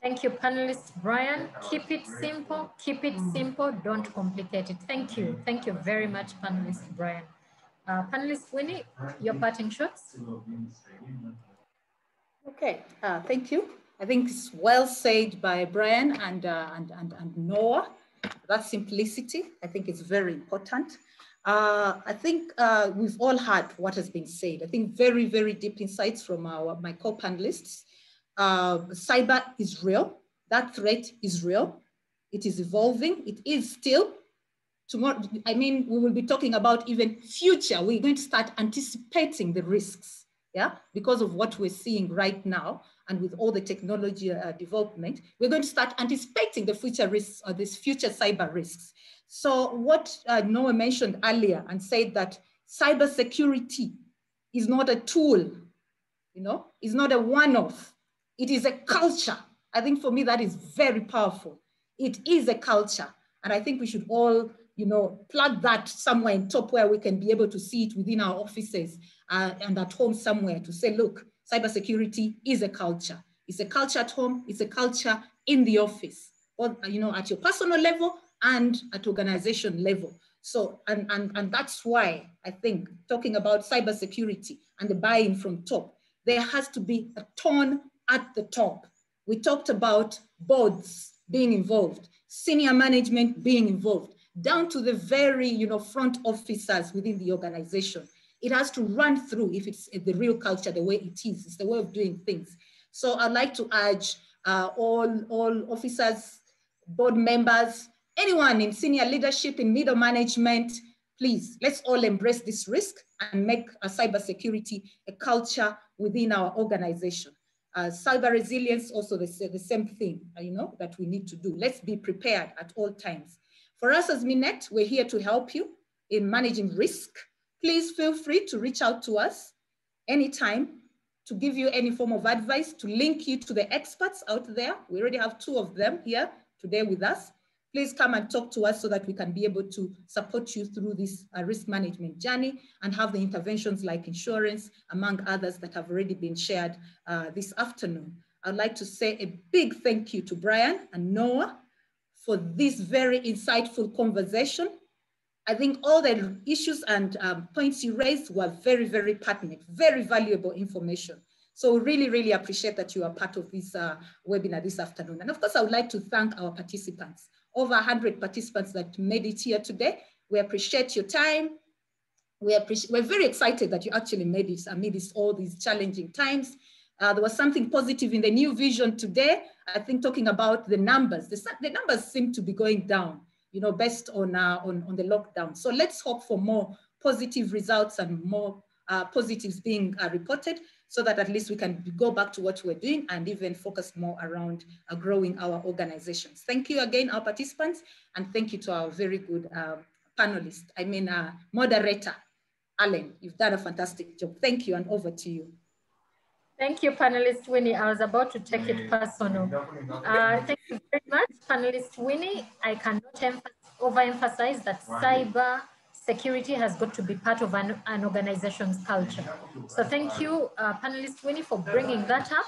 Thank you, panelists. Brian, keep it simple, keep it simple, don't complicate it. Thank you. Thank you very much, panelist Brian. Uh, panelist Winnie, your parting shots? Okay, uh, thank you. I think it's well said by Brian and, uh, and, and, and Noah. That simplicity, I think is very important. Uh, I think uh, we've all heard what has been said. I think very, very deep insights from our, my co-panelists uh, cyber is real. That threat is real. It is evolving. It is still. Tomorrow, I mean, we will be talking about even future. We're going to start anticipating the risks, yeah, because of what we're seeing right now and with all the technology uh, development, we're going to start anticipating the future risks or these future cyber risks. So what uh, Noah mentioned earlier and said that cybersecurity is not a tool, you know, is not a one-off. It is a culture. I think for me, that is very powerful. It is a culture. And I think we should all, you know, plug that somewhere in top where we can be able to see it within our offices uh, and at home somewhere to say, look, cybersecurity is a culture. It's a culture at home. It's a culture in the office, or, you know, at your personal level and at organization level. So, and, and, and that's why I think talking about cybersecurity and the buy-in from top, there has to be a tone at the top. We talked about boards being involved, senior management being involved, down to the very you know, front officers within the organization. It has to run through if it's the real culture, the way it is, it's the way of doing things. So I'd like to urge uh, all, all officers, board members, anyone in senior leadership, in middle management, please, let's all embrace this risk and make a cybersecurity a culture within our organization. Uh, cyber resilience, also the, the same thing, uh, you know, that we need to do. Let's be prepared at all times. For us as Minet, we're here to help you in managing risk. Please feel free to reach out to us anytime to give you any form of advice, to link you to the experts out there. We already have two of them here today with us. Please come and talk to us so that we can be able to support you through this uh, risk management journey and have the interventions like insurance, among others that have already been shared uh, this afternoon. I'd like to say a big thank you to Brian and Noah for this very insightful conversation. I think all the issues and um, points you raised were very, very pertinent, very valuable information. So really, really appreciate that you are part of this uh, webinar this afternoon. And of course, I would like to thank our participants, over 100 participants that made it here today. We appreciate your time. We appreciate, we're very excited that you actually made it amidst all these challenging times. Uh, there was something positive in the new vision today. I think talking about the numbers, the, the numbers seem to be going down, you know, based on, uh, on, on the lockdown. So let's hope for more positive results and more uh, positives being uh, reported so that at least we can go back to what we're doing and even focus more around uh, growing our organizations. Thank you again, our participants, and thank you to our very good uh, panelist, I mean, uh, moderator, Alan. You've done a fantastic job. Thank you, and over to you. Thank you, panelist Winnie. I was about to take it personal. Uh, thank you very much, panelist Winnie. I cannot overemphasize that cyber security has got to be part of an, an organization's culture. So thank you, uh, panelist Winnie, for bringing that up.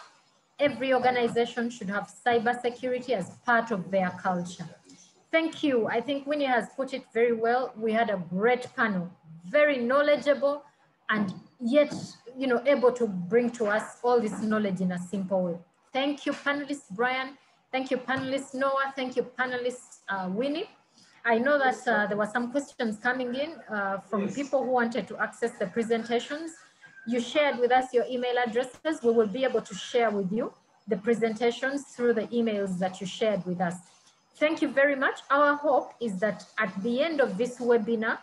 Every organization should have cybersecurity as part of their culture. Thank you. I think Winnie has put it very well. We had a great panel, very knowledgeable, and yet, you know, able to bring to us all this knowledge in a simple way. Thank you, panelist Brian. Thank you, panelist Noah. Thank you, panelist uh, Winnie. I know that uh, there were some questions coming in uh, from yes. people who wanted to access the presentations. You shared with us your email addresses. We will be able to share with you the presentations through the emails that you shared with us. Thank you very much. Our hope is that at the end of this webinar,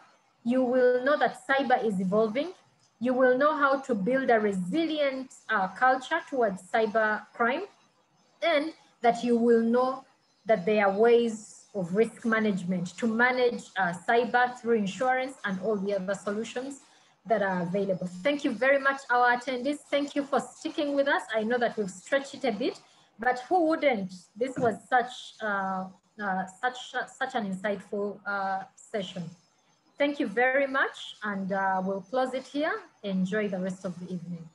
you will know that cyber is evolving. You will know how to build a resilient uh, culture towards cyber crime and that you will know that there are ways of risk management to manage uh, cyber through insurance and all the other solutions that are available. Thank you very much, our attendees. Thank you for sticking with us. I know that we've stretched it a bit, but who wouldn't? This was such, uh, uh, such, such an insightful uh, session. Thank you very much, and uh, we'll close it here. Enjoy the rest of the evening.